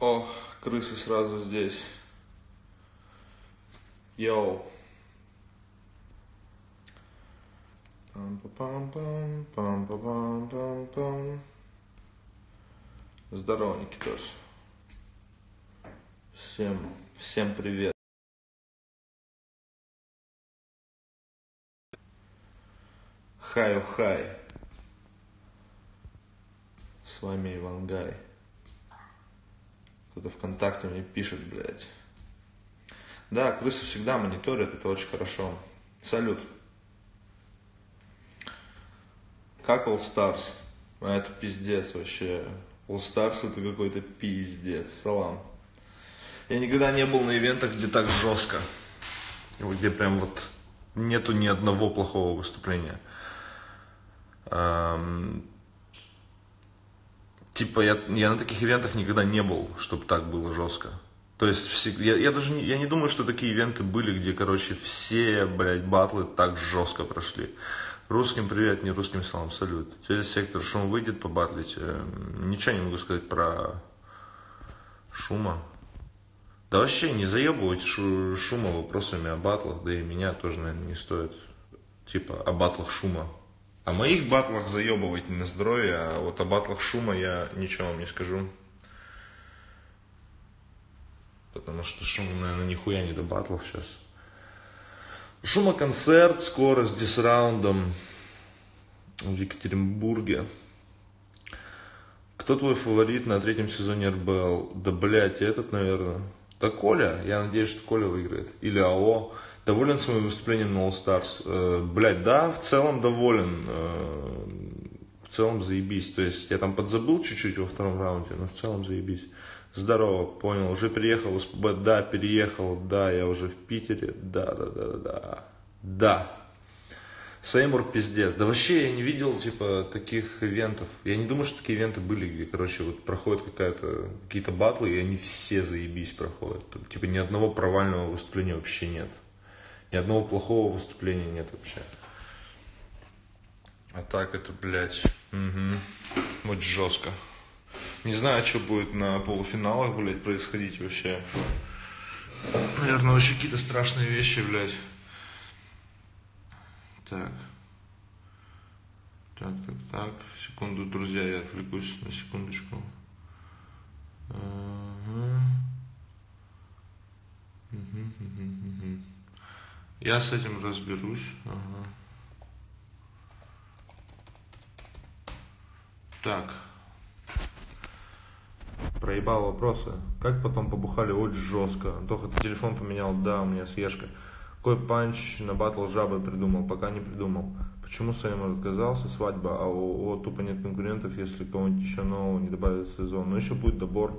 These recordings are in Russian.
О, крысы сразу здесь. Йоу. Пам-па-пам-пам, пам-па-пам-пам-пам. Здорово, Никитос. Всем, всем привет. Хай, хай. С вами Ивангай. Кто-то ВКонтакте мне пишет, блядь. Да, крысы всегда мониторят, это очень хорошо. Салют. Как All Stars? А это пиздец вообще. All Stars это какой-то пиздец. Салам. Я никогда не был на ивентах, где так жестко. Где прям вот нету ни одного плохого выступления. Эм, типа я, я на таких ивентах никогда не был, чтобы так было жестко. То есть я, я даже не, я не думаю, что такие ивенты были, где, короче, все, блядь, батлы так жестко прошли. Русским привет, не русским салам, салют. Телесектор Шум выйдет побатлить. Эм, ничего не могу сказать про Шума. Да вообще не заебывать Шума вопросами о батлах, да и меня тоже, наверное, не стоит. Типа о батлах Шума. О моих батлах заебывать на здоровье, а вот о батлах Шума я ничего вам не скажу. Потому что Шум, наверное, нихуя не до батлов сейчас. Шума концерт скоро с дисраундом в Екатеринбурге. Кто твой фаворит на третьем сезоне РБЛ? Да, блядь, этот, наверное. Да Коля, я надеюсь, что Коля выиграет. Или АО. Доволен своим выступлением на All Stars? Э, блядь, да, в целом доволен. Э, в целом заебись. То есть я там подзабыл чуть-чуть во втором раунде, но в целом заебись. Здорово, понял. Уже переехал из ПБ? Да, переехал. Да, я уже в Питере. Да, да, да, да, да. Да. Сеймур пиздец. Да вообще я не видел, типа, таких ивентов. Я не думаю, что такие ивенты были, где, короче, вот проходят какая-то, какие-то батлы, и они все заебись проходят. Типа ни одного провального выступления вообще нет. Ни одного плохого выступления нет вообще. А так это, блядь, угу. очень жестко. Не знаю, что будет на полуфиналах, блядь, происходить вообще. Наверное, вообще какие-то страшные вещи, блядь. Так. Так, так, так. Секунду, друзья, я отвлекусь на секундочку. Ага. Угу, угу, угу. Я с этим разберусь. Ага. Так. Проебал вопросы. Как потом побухали очень жестко. Антоха, ты телефон поменял? Да, у меня съешка. Какой панч на батл жабы придумал? Пока не придумал. Почему Сеймур отказался? Свадьба, а у, у тупо нет конкурентов, если кого-нибудь еще нового не добавят в сезон. Но еще будет добор.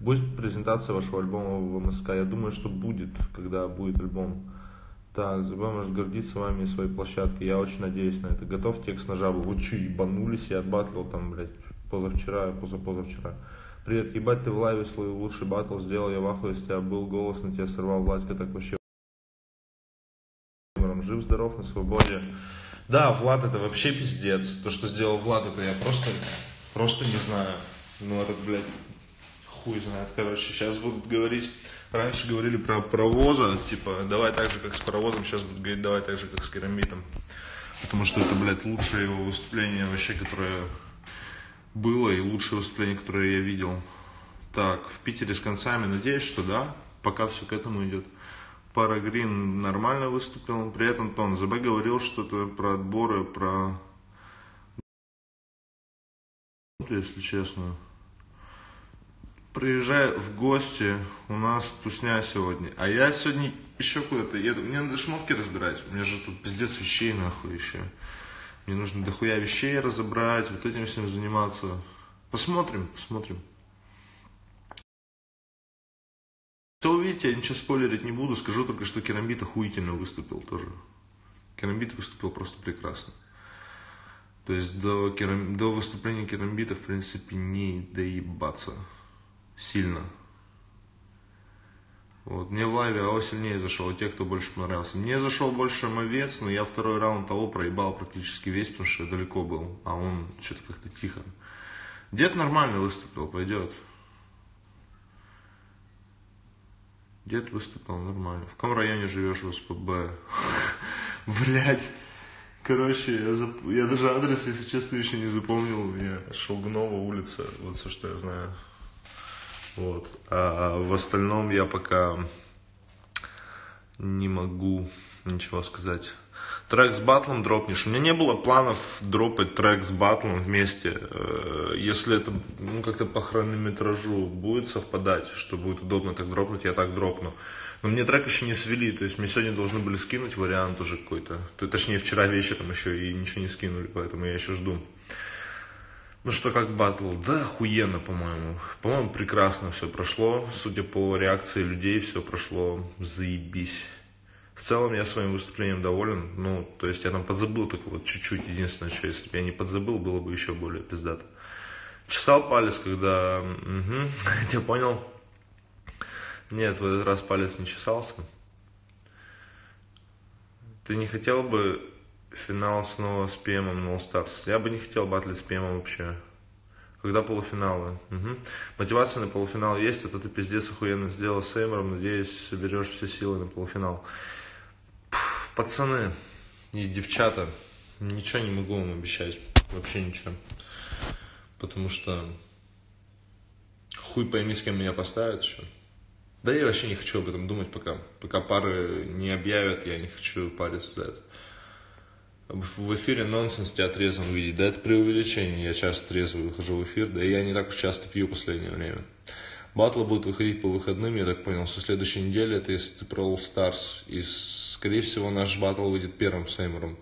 Будет презентация вашего альбома в МСК. Я думаю, что будет, когда будет альбом. Так, ЗБ может гордиться вами и своей площадкой. Я очень надеюсь на это. Готов текст на жабу. Вы что, ебанулись? Я отбатлил там, блядь, позавчера, позапозавчера. Привет, ебать, ты в лайве свой лучший батл сделал, я в ахуе с тебя был, голос на тебя сорвал, Владька так вообще жив-здоров, на свободе. Да, Влад это вообще пиздец. То, что сделал Влад, это я просто, просто не знаю. Ну, этот, блядь, хуй знает. Короче, сейчас будут говорить, раньше говорили про паровоза, типа, давай так же, как с паровозом, сейчас будут говорить, давай так же, как с керамитом. Потому что это, блядь, лучшее его выступление вообще, которое было, и лучшее выступление, которое я видел. Так, в Питере с концами, надеюсь, что да, пока все к этому идет. Парагрин нормально выступил. Привет, Антон. ЗБ говорил что-то про отборы, про... Если честно. Приезжай в гости, у нас тусня сегодня. А я сегодня еще куда-то еду. Мне надо шмотки разбирать. У меня же тут пиздец вещей нахуй еще. Мне нужно дохуя вещей разобрать, вот этим всем заниматься. Посмотрим, посмотрим. Что увидите, я ничего спойлерить не буду, скажу только, что Керамбит охуительно выступил тоже. Керамбит выступил просто прекрасно. То есть до, керам... до выступления Керамбита, в принципе, не доебаться сильно. Вот. Мне в лайве АО сильнее зашел, а те, кто больше понравился. Мне зашел больше Мовец, но я второй раунд того проебал практически весь, потому что я далеко был, а он что-то как-то тихо. Дед нормально выступил, пойдет. Дед выступил нормально. В каком районе живешь в СПБ? Блять. Короче, я, зап... я даже адрес, если честно, еще не запомнил. Я Шелгунова улица, вот все, что я знаю. Вот. А в остальном я пока не могу ничего сказать. Трек с батлом дропнешь. У меня не было планов дропать трек с батлом вместе. Э, если это ну, как-то по хронометражу будет совпадать, что будет удобно так дропнуть, я так дропну. Но мне трек еще не свели, то есть мне сегодня должны были скинуть вариант уже какой-то. Точнее, вчера вечером еще и ничего не скинули, поэтому я еще жду. Ну что, как батл? Да, охуенно, по-моему. По-моему, прекрасно все прошло. Судя по реакции людей, все прошло заебись. В целом я своим выступлением доволен. Ну, то есть я там подзабыл только вот чуть-чуть. Единственное, что если бы я не подзабыл, было бы еще более пиздато. Чесал палец, когда... Угу, я понял. Нет, в этот раз палец не чесался. Ты не хотел бы финал снова с ПМом на All? Я бы не хотел батлить с ПМом вообще. Когда полуфиналы? Угу. Мотивация на полуфинал есть, это ты пиздец охуенно сделал с Эймером. Надеюсь, соберешь все силы на полуфинал. Пфф, пацаны и девчата, ничего не могу вам обещать. Вообще ничего. Потому что хуй пойми, с кем меня поставят еще. Да я вообще не хочу об этом думать пока. Пока пары не объявят, я не хочу париться за это. В эфире нонсенс тебя трезвым видеть, да, это преувеличение, я часто трезвый выхожу в эфир, да и я не так уж часто пью в последнее время. Батлы будут выходить по выходным, я так понял, со следующей недели, это если про All Stars, и скорее всего наш батл выйдет первым с Эймером.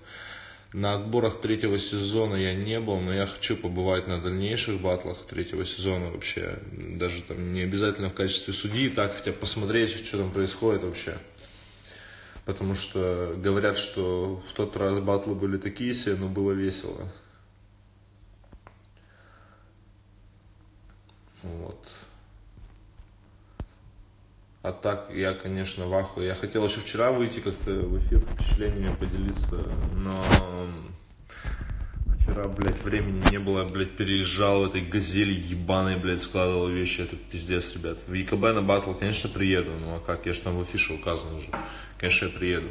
На отборах третьего сезона я не был, но я хочу побывать на дальнейших батлах третьего сезона вообще. Даже там не обязательно в качестве судьи, так хотя посмотреть, что там происходит вообще. Потому что говорят, что в тот раз батлы были такие себе, но было весело. Вот. А так, я, конечно, в ахуе. Я хотел еще вчера выйти как-то в эфир впечатлениями поделиться, но вчера, блядь, времени не было, блядь, переезжал этой газели ебаной, блядь, складывал вещи, это пиздец, ребят. В ЕКБ на батл, конечно, приеду, ну а как, я же там в афише указан уже. Конечно, я приеду.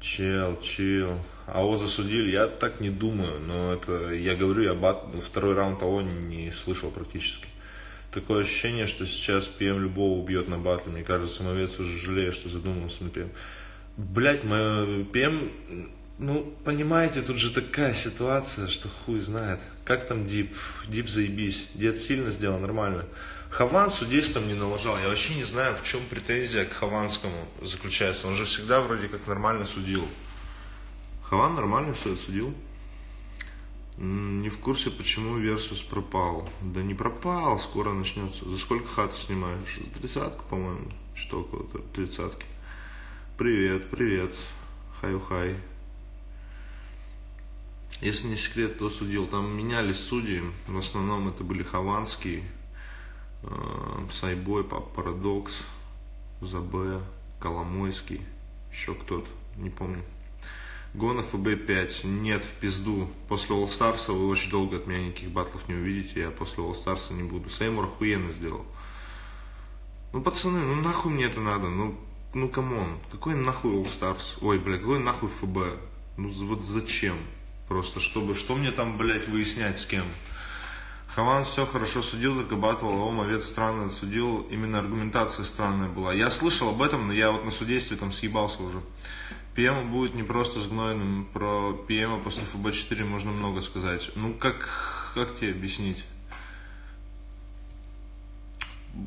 Чел, чел. А его засудили, я так не думаю, но это, я говорю, я бат, второй раунд того не, слышал практически такое ощущение, что сейчас ПМ любого убьет на батле. Мне кажется, самовец уже жалеет, что задумался на ПМ. Блять, мой ПМ, ну, понимаете, тут же такая ситуация, что хуй знает. Как там Дип? Дип заебись. Дед сильно сделал, нормально. Хаван судейством не налажал. Я вообще не знаю, в чем претензия к Хованскому заключается. Он же всегда вроде как нормально судил. Хаван нормально все отсудил. Не в курсе, почему Версус пропал. Да не пропал, скоро начнется. За сколько хату снимаешь? За тридцатку, по-моему. Что около тридцатки. Привет, привет. Хай-хай. Если не секрет, то судил. Там менялись судьи. В основном это были Хованский, э, Сайбой, Пап Парадокс, Забе, Коломойский, еще кто-то, не помню. Гона ФБ-5. Нет, в пизду. После All Stars вы очень долго от меня никаких батлов не увидите. Я после All Stars не буду. Сеймур охуенно сделал. Ну, пацаны, ну нахуй мне это надо? Ну, ну come on. Какой нахуй All Stars? Ой, бля, какой нахуй ФБ? Ну, вот зачем? Просто, чтобы, что мне там, блядь, выяснять с кем? Хаван все хорошо судил, только батл, а Омовец странно судил. Именно аргументация странная была. Я слышал об этом, но я вот на судействе там съебался уже. ПМ будет не просто с Гнойным, про ПМ после ФБ-4 можно много сказать. Ну, как, как тебе объяснить?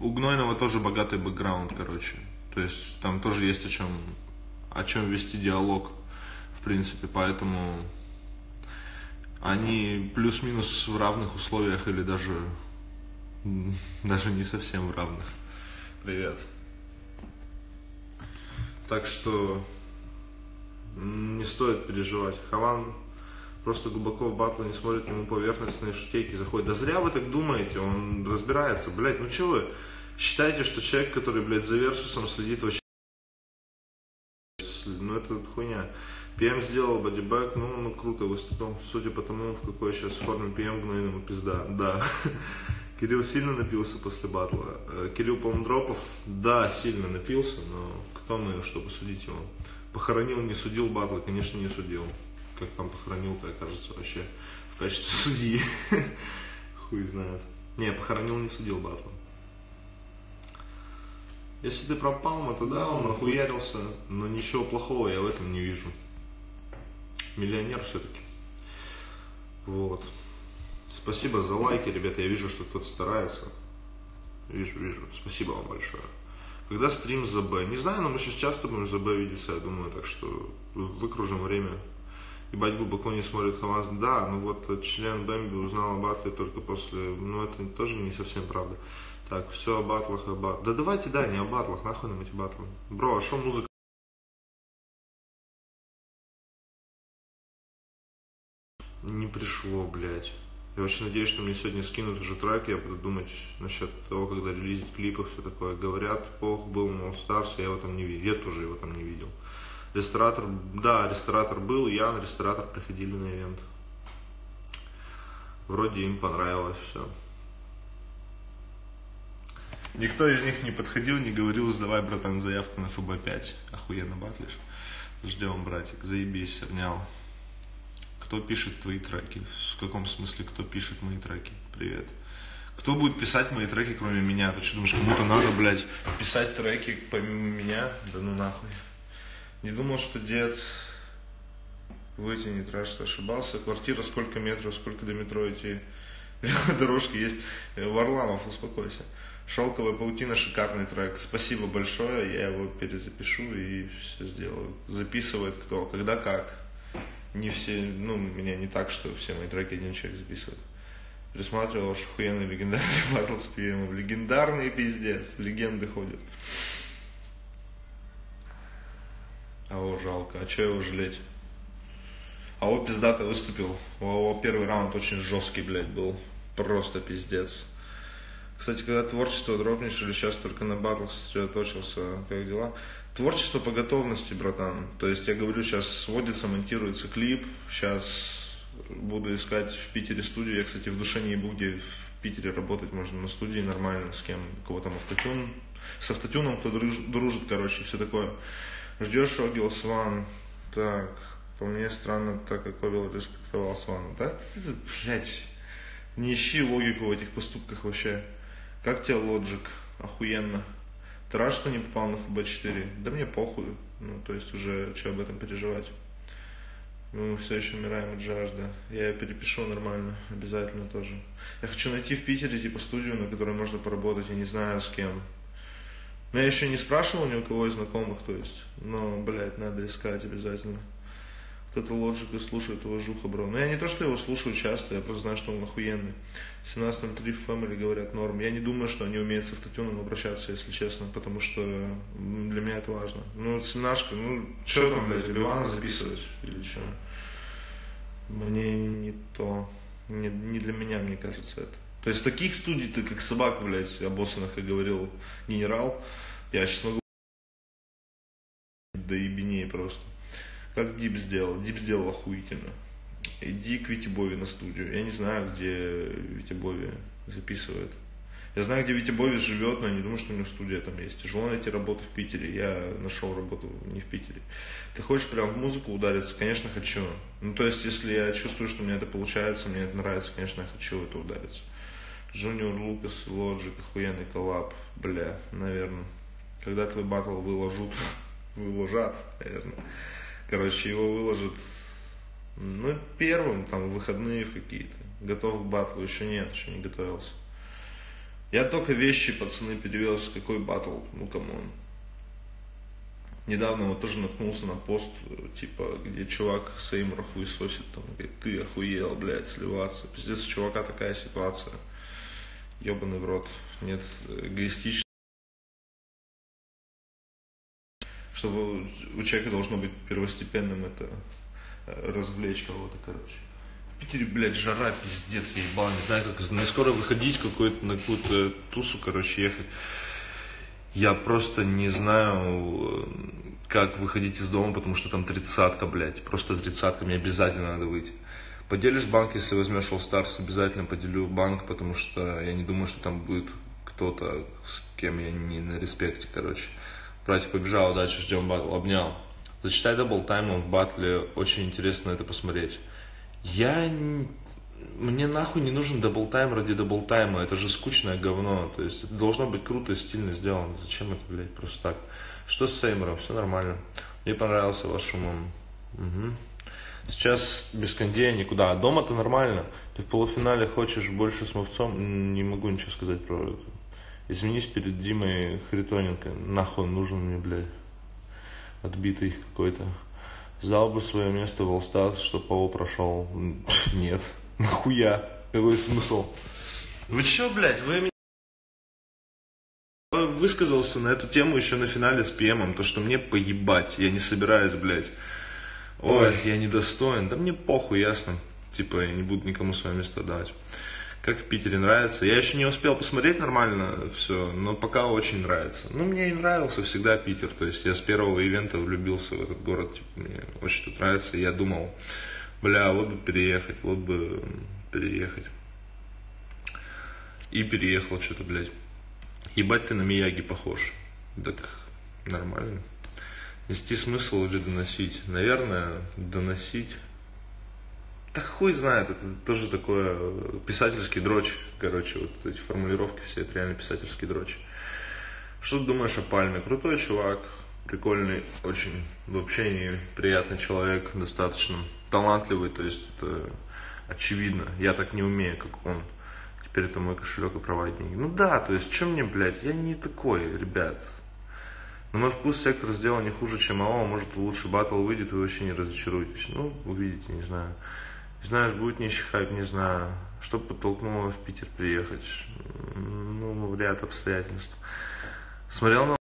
У Гнойного тоже богатый бэкграунд, короче. То есть там тоже есть о чем, о чем вести диалог, в принципе, поэтому они плюс-минус в равных условиях или даже, даже не совсем в равных. Привет. Так что не стоит переживать. Хаван просто глубоко в батлы не смотрит, ему поверхностные шутейки заходят. Да зря вы так думаете, он разбирается. Блять, ну что вы считаете, что человек, который, блядь, за Версусом следит вообще... Ну это хуйня. ПМ сделал бодибэк, ну, ну круто выступил. Судя по тому, в какой сейчас форме ПМ, гнойному пизда. Да. Кирилл сильно напился после батла. Э, Кирилл Полндропов, да, сильно напился, но кто мы, чтобы судить его? Похоронил, не судил батла, конечно, не судил. Как там похоронил-то, окажется, вообще в качестве судьи. Хуй знает. Не, похоронил, не судил батла. Если ты пропал, то да, он охуярился, но ничего плохого я в этом не вижу. Миллионер все-таки. Вот. Спасибо за лайки, ребята. Я вижу, что кто-то старается. Вижу, вижу. Спасибо вам большое. Когда стрим за Б? Не знаю, но мы сейчас часто будем за Б видеться, я думаю, так что выкружим время. Ебать глубоко не смотрит Хамас. Да, ну вот член Бэмби узнал о батле только после... Ну это тоже не совсем правда. Так, все о батлах, о батлах. Да давайте, да, не о батлах, нахуй нам эти батлы. Бро, а что музыка? Не пришло, блядь. Я очень надеюсь, что мне сегодня скинут уже трек, я буду думать насчет того, когда релизить клипы, все такое. Говорят, Пох был на Stars, я его там не видел, я тоже его там не видел. Ресторатор, да, ресторатор был, Ян, ресторатор приходили на ивент. Вроде им понравилось все. Никто из них не подходил, не говорил, сдавай, братан, заявку на ФБ-5. Охуенно батлишь. Ждем, братик, заебись, обнял кто пишет твои треки? В каком смысле, кто пишет мои треки? Привет. Кто будет писать мои треки, кроме меня? Ты что думаешь, кому-то надо, блядь, писать треки помимо меня? Да ну нахуй. Не думал, что дед вытянет, раз что ошибался. Квартира сколько метров, сколько до метро идти. Дорожки есть. Варламов, успокойся. Шелковая паутина, шикарный трек. Спасибо большое, я его перезапишу и все сделаю. Записывает кто, когда как не все, ну, меня не так, что все мои треки один человек записывает. Присматривал ваш охуенный легендарный батл с ПМом. Легендарный пиздец, легенды ходят. А о, жалко, а что его жалеть? А о, пиздато выступил. О, первый раунд очень жесткий, блядь, был. Просто пиздец. Кстати, когда творчество дропнешь или сейчас только на батл сосредоточился, как дела? Творчество по готовности, братан. То есть я говорю, сейчас сводится, монтируется клип. Сейчас буду искать в Питере студию. Я, кстати, в душе не ебу, где в Питере работать можно на студии нормально, с кем, кого там автотюн. С автотюном кто дружит, дружит короче, все такое. Ждешь Огил Сван. Так, по мне странно, так как Огил респектовал Свана. Да, блядь, не ищи логику в этих поступках вообще. Как тебе лоджик? Охуенно. Ты рад, что не попал на ФБ-4? Да мне похуй. Ну, то есть уже что об этом переживать. Мы все еще умираем от жажды. Я ее перепишу нормально, обязательно тоже. Я хочу найти в Питере типа студию, на которой можно поработать, я не знаю с кем. Но я еще не спрашивал ни у кого из знакомых, то есть. Но, блядь, надо искать обязательно кто-то Logic слушает его жуха, бро. Но я не то, что его слушаю часто, я просто знаю, что он охуенный. 17.03 в Family говорят норм. Я не думаю, что они умеют с автотюном обращаться, если честно, потому что для меня это важно. Ну, семнашка, ну, что там, блядь, Бивана записывать или что? Мне не то. Не, не для меня, мне кажется, это. То есть таких студий ты как собака, блядь, обоссанных, как говорил генерал, я сейчас могу да ебенее просто. Как Дип сделал? Дип сделал охуительно. Иди к Вите Бови на студию. Я не знаю, где Витя записывает. Я знаю, где Витя живет, но я не думаю, что у него студия там есть. Тяжело найти работу в Питере. Я нашел работу не в Питере. Ты хочешь прям в музыку удариться? Конечно, хочу. Ну, то есть, если я чувствую, что мне это получается, мне это нравится, конечно, я хочу это удариться. Joyner Lucas, Logic, охуенный коллаб. Бля, наверное. Когда твой батл выложут, выложат, наверное. Короче, его выложат, ну, первым, там, выходные в какие-то. Готов к батлу, еще нет, еще не готовился. Я только вещи, пацаны, перевез, какой батл, ну, come on. недавно вот тоже наткнулся на пост, типа, где чувак Сеймура хуесосит, там, говорит, ты охуел, блядь, сливаться. Пиздец, у чувака такая ситуация. Ебаный в рот. Нет, эгоистично. Чтобы у человека должно быть первостепенным это э, развлечь кого-то, короче. В Питере, блядь, жара, пиздец, я ебал, не знаю, как не скоро выходить какую-то, на какую-то тусу, короче, ехать. Я просто не знаю, как выходить из дома, потому что там тридцатка, блядь, просто тридцатка, мне обязательно надо выйти. Поделишь банк, если возьмешь All Stars, обязательно поделю банк, потому что я не думаю, что там будет кто-то, с кем я не на респекте, короче. Братья побежал, дальше ждем батл, обнял. Зачитай double time в батле, очень интересно это посмотреть. Я... Мне нахуй не нужен double time ради double time а, это же скучное говно. То есть это должно быть круто и стильно сделано. Зачем это, блядь, просто так? Что с Сеймером? Все нормально. Мне понравился ваш с Шуммом. Угу. Сейчас без кондея никуда. А дома-то нормально. Ты в полуфинале хочешь больше с мовцом, не могу ничего сказать про это. Извинись перед Димой Харитоненко. Нахуй нужен мне, блядь. Отбитый какой-то. Взял бы свое место в All что Пао прошел. Нет. Нахуя? Какой смысл? Вы че, блядь, вы меня высказался на эту тему еще на финале с ПМом, то, что мне поебать, я не собираюсь, блядь. Ой, я недостоин. Да мне похуй, ясно. Типа, я не буду никому свое место давать. Как в Питере нравится. Я еще не успел посмотреть нормально все, но пока очень нравится. Ну, мне и нравился всегда Питер. То есть я с первого ивента влюбился в этот город. Типа, мне очень тут нравится. Я думал, бля, вот бы переехать, вот бы переехать. И переехал что-то, блядь. Ебать ты на Мияги похож. Так нормально. Нести смысл или доносить? Наверное, доносить. Да хуй знает, это тоже такое э, писательский дрочь, короче, вот эти формулировки все, это реально писательский дрочь. Что ты думаешь о Пальме? Крутой чувак, прикольный, очень в общении приятный человек, достаточно талантливый, то есть это очевидно. Я так не умею, как он. Теперь это мой кошелек и проводник. Ну да, то есть, что мне, блядь, я не такой, ребят. На мой вкус сектор сделал не хуже, чем АО, может лучше батл выйдет, вы вообще не разочаруетесь. Ну, увидите, не знаю. Знаешь, будет нищий хайп, не знаю. Что подтолкнуло в Питер приехать? Ну, ряд обстоятельств. Смотрел на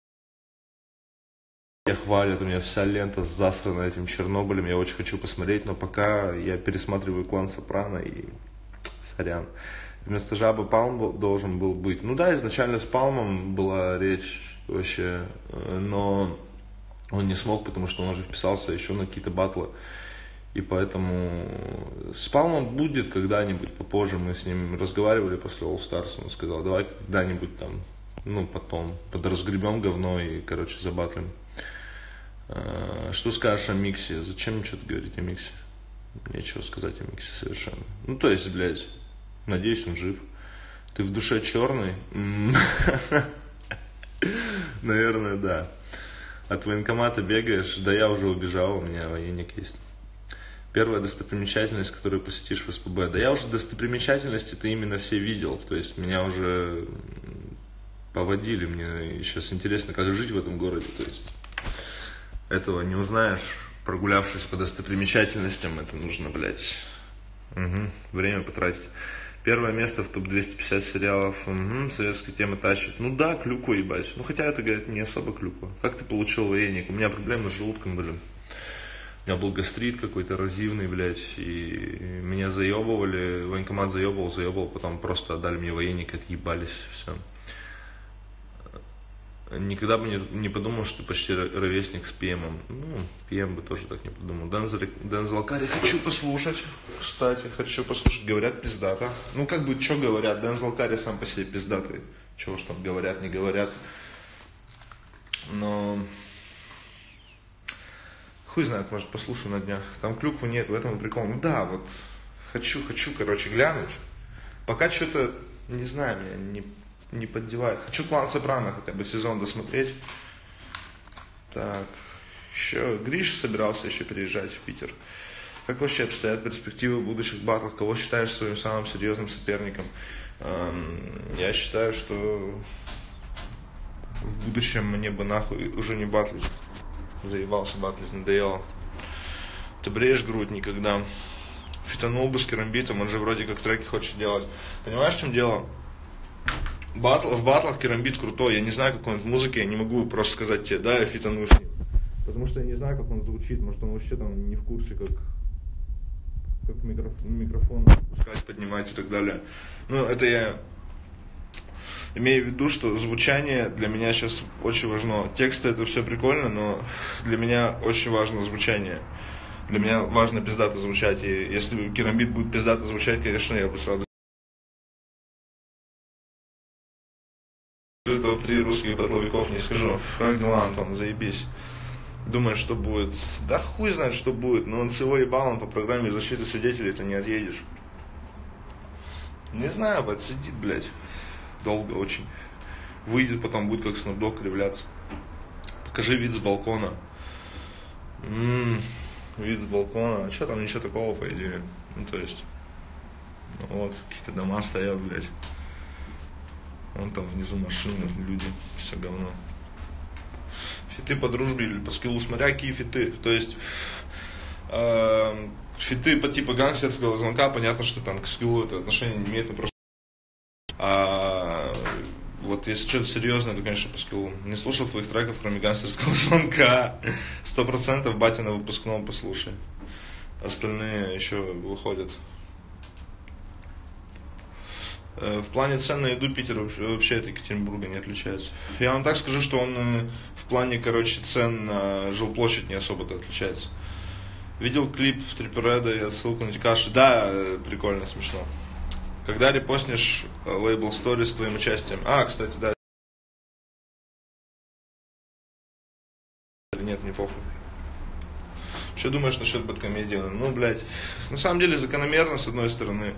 меня хвалят, у меня вся лента засрана этим Чернобылем, я очень хочу посмотреть, но пока я пересматриваю клан Сопрано и сорян. Вместо жабы Палм должен был быть. Ну да, изначально с Палмом была речь вообще, э, но он не смог, потому что он уже вписался еще на какие-то батлы. И поэтому с Палмом будет когда-нибудь попозже. Мы с ним разговаривали после All Stars. Он сказал, давай когда-нибудь там, ну, потом, подразгребем говно и, короче, забатлим. Э, что скажешь о Миксе? Зачем что-то говорить о Миксе? Нечего сказать о Миксе совершенно. Ну, то есть, блядь, надеюсь, он жив. Ты в душе черный? Наверное, да. От военкомата бегаешь? Да я уже убежал, у меня военник есть. Первая достопримечательность, которую посетишь в СПБ. Да я уже достопримечательности ты именно все видел. То есть меня уже поводили. Мне сейчас интересно, как жить в этом городе. То есть этого не узнаешь, прогулявшись по достопримечательностям. Это нужно, блядь, угу, время потратить. Первое место в топ-250 сериалов. Угу, советская тема тащит. Ну да, клюку ебать. Ну хотя это, говорит, не особо клюква. Как ты получил военник? У меня проблемы с желудком были. Меня был гастрит какой-то разивный, блядь, и меня заебывали, военкомат заебывал, заебывал, потом просто отдали мне военник, отъебались, все никогда бы не, не подумал, что ты почти ровесник с ПМом. Ну, ПМ бы тоже так не подумал. Дензел Карри хочу послушать. Кстати, хочу послушать. Говорят, пиздата. Ну, как бы, что говорят? Дензел Карри сам по себе пиздатый. Чего ж там говорят, не говорят. Но... Хуй знает, может, послушаю на днях. Там клюквы нет, в этом прикол. Ну да, вот хочу, хочу, короче, глянуть. Пока что-то, не знаю, меня не не поддевает. Хочу клан Сопрано хотя бы сезон досмотреть. Так, еще Гриш собирался еще переезжать в Питер. Как вообще обстоят перспективы будущих батлов? Кого считаешь своим самым серьезным соперником? Эм, я считаю, что в будущем мне бы нахуй уже не батлить. Заебался батлить, надоело. Ты бреешь грудь никогда. Фитанул бы с керамбитом, он же вроде как треки хочет делать. Понимаешь, в чем дело? Батл, в батлах керамбит крутой, я не знаю, он в музыке, я не могу просто сказать тебе, да, я фитану с ним. Потому что я не знаю, как он звучит, может он вообще там не в курсе, как, как микрофон, микрофон пускать, поднимать и так далее. Ну, это я имею в виду, что звучание для меня сейчас очень важно. Тексты это все прикольно, но для меня очень важно звучание. Для меня важно пиздато звучать. И если керамбит будет пиздато звучать, конечно, я бы сразу топ-3 русских батловиков не скажу. Как дела, Антон, заебись. Думаешь, что будет? Да хуй знает, что будет. Но он всего ебал, он по программе защиты свидетелей ты не отъедешь. Не знаю, подсидит, блядь. Долго очень. Выйдет, потом будет как снупдог кривляться. Покажи вид с балкона. М-м, вид с балкона. А что там ничего такого, по идее. Ну, то есть, ну, вот, какие-то дома стоят, блядь. Вон там внизу машины, люди, все говно. Фиты по дружбе или по скиллу, смотря какие фиты. То есть, э, фиты по типу гангстерского звонка, понятно, что там к скиллу это отношение не имеет, но просто а, вот если что-то серьезное, то, конечно, по скиллу. Не слушал твоих треков, кроме гангстерского звонка. Сто процентов батя на выпускном послушай. Остальные еще выходят. Э, в плане цен на еду Питер вообще от Екатеринбурга не отличается. Я вам так скажу, что он э, в плане, короче, цен на жилплощадь не особо-то отличается. Видел клип Триппереда и отсылку на Тикаши. Да, э, прикольно, смешно. Когда репостнешь лейбл Story с твоим участием. А, кстати, да. Нет, не похуй. Что думаешь насчет бэткомедии? Ну, блядь, на самом деле закономерно, с одной стороны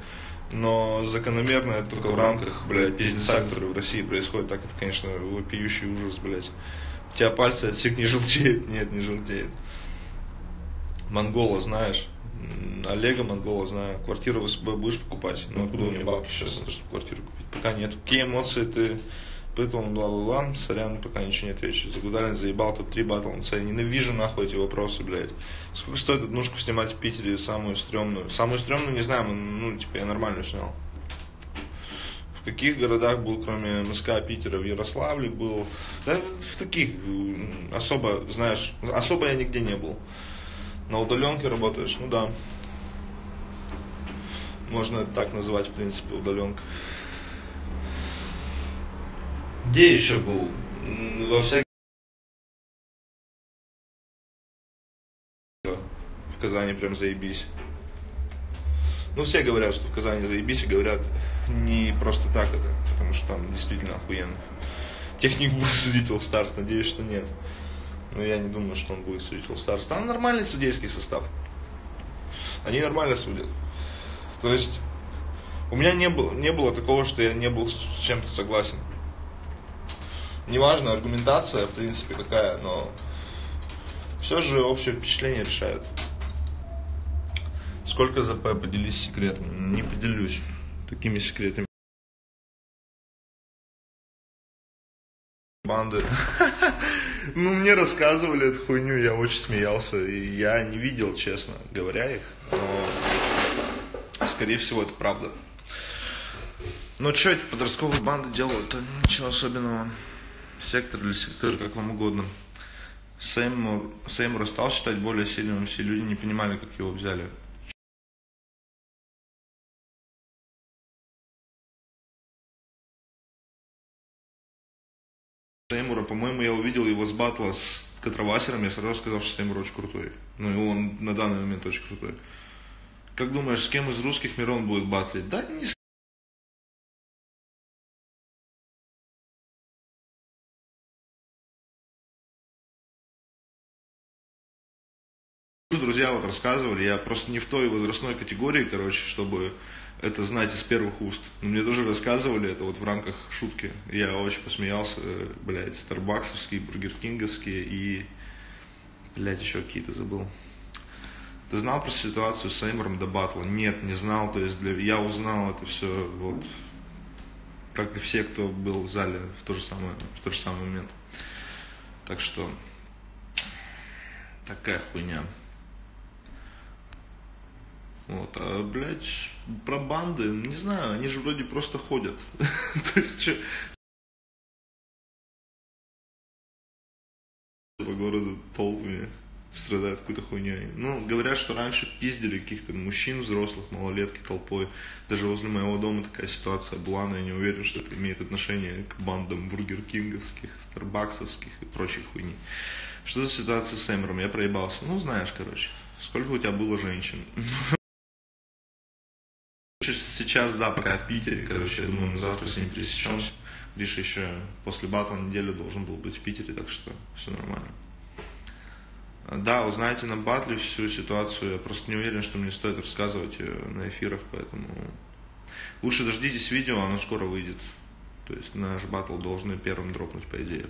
но закономерно это только в рамках, блядь, пиздеца, который в России происходит. Так это, конечно, вопиющий ужас, блядь. У тебя пальцы от всех не желтеют? Нет, не желтеет. Монгола знаешь? Олега Монгола знаю. Квартиру будешь покупать? Ну, откуда у меня бабки сейчас, чтобы квартиру купить? Пока нет. Какие эмоции ты Пытал, бла-бла-бла, сорян, пока ничего не отвечу. Загудалин заебал, тут три батл на Я ненавижу нахуй эти вопросы, блядь. Сколько стоит однушку снимать в Питере, самую стрёмную? Самую стрёмную, не знаю, ну, типа, я нормально снял. В каких городах был, кроме МСК, Питера, в Ярославле был? Да, в таких, особо, знаешь, особо я нигде не был. На удаленке работаешь, ну да. Можно так называть, в принципе, удаленка. Где еще был? Во всяких... В Казани прям заебись. Ну, все говорят, что в Казани заебись, и говорят не просто так это, потому что там действительно охуенно. Техник будет судить All Stars, надеюсь, что нет. Но я не думаю, что он будет судить All Stars. Там нормальный судейский состав. Они нормально судят. То есть, у меня не было, не было такого, что я не был с чем-то согласен неважно, аргументация, в принципе, какая, но все же общее впечатление решает. Сколько ЗП? Поделись секретом. Не поделюсь такими секретами. Банды. Ну, мне рассказывали эту хуйню, я очень смеялся. И я не видел, честно говоря, их. Но, скорее всего, это правда. Но что эти подростковые банды делают? Ничего особенного сектор или сектор, как вам угодно. Сеймур, Сеймур стал считать более сильным, все люди не понимали, как его взяли. Сеймура, по-моему, я увидел его с батла с Катравасером, я сразу сказал, что Сеймур очень крутой. Ну и он на данный момент очень крутой. Как думаешь, с кем из русских Мирон будет батлить? Да не с друзья вот рассказывали, я просто не в той возрастной категории, короче, чтобы это знать из первых уст. Но мне тоже рассказывали это вот в рамках шутки. Я очень посмеялся, блядь, старбаксовские, бургеркинговские и, блядь, еще какие-то забыл. Ты знал про ситуацию с Эймором до батла? Нет, не знал. То есть для... я узнал это все вот как и все, кто был в зале в, то же самое, в тот же самый момент. Так что Такая хуйня. Вот, а, блядь, про банды, не знаю, они же вроде просто ходят. То есть. По городу толпами страдают какой-то хуйней. Ну, говорят, что раньше пиздили каких-то мужчин взрослых, малолетки толпой. Даже возле моего дома такая ситуация была, но я не уверен, что это имеет отношение к бандам бургер-кинговских, старбаксовских и прочих хуйни. Что за ситуация с Эмером? Я проебался. Ну, знаешь, короче, сколько у тебя было женщин? Сейчас, да, пока в Питере, короче, я думаю, завтра с ним пересечемся. Гриша еще после батла неделю должен был быть в Питере, так что все нормально. Да, узнаете на батле всю ситуацию. Я просто не уверен, что мне стоит рассказывать на эфирах, поэтому лучше дождитесь видео, оно скоро выйдет. То есть наш батл должны первым дропнуть, по идее.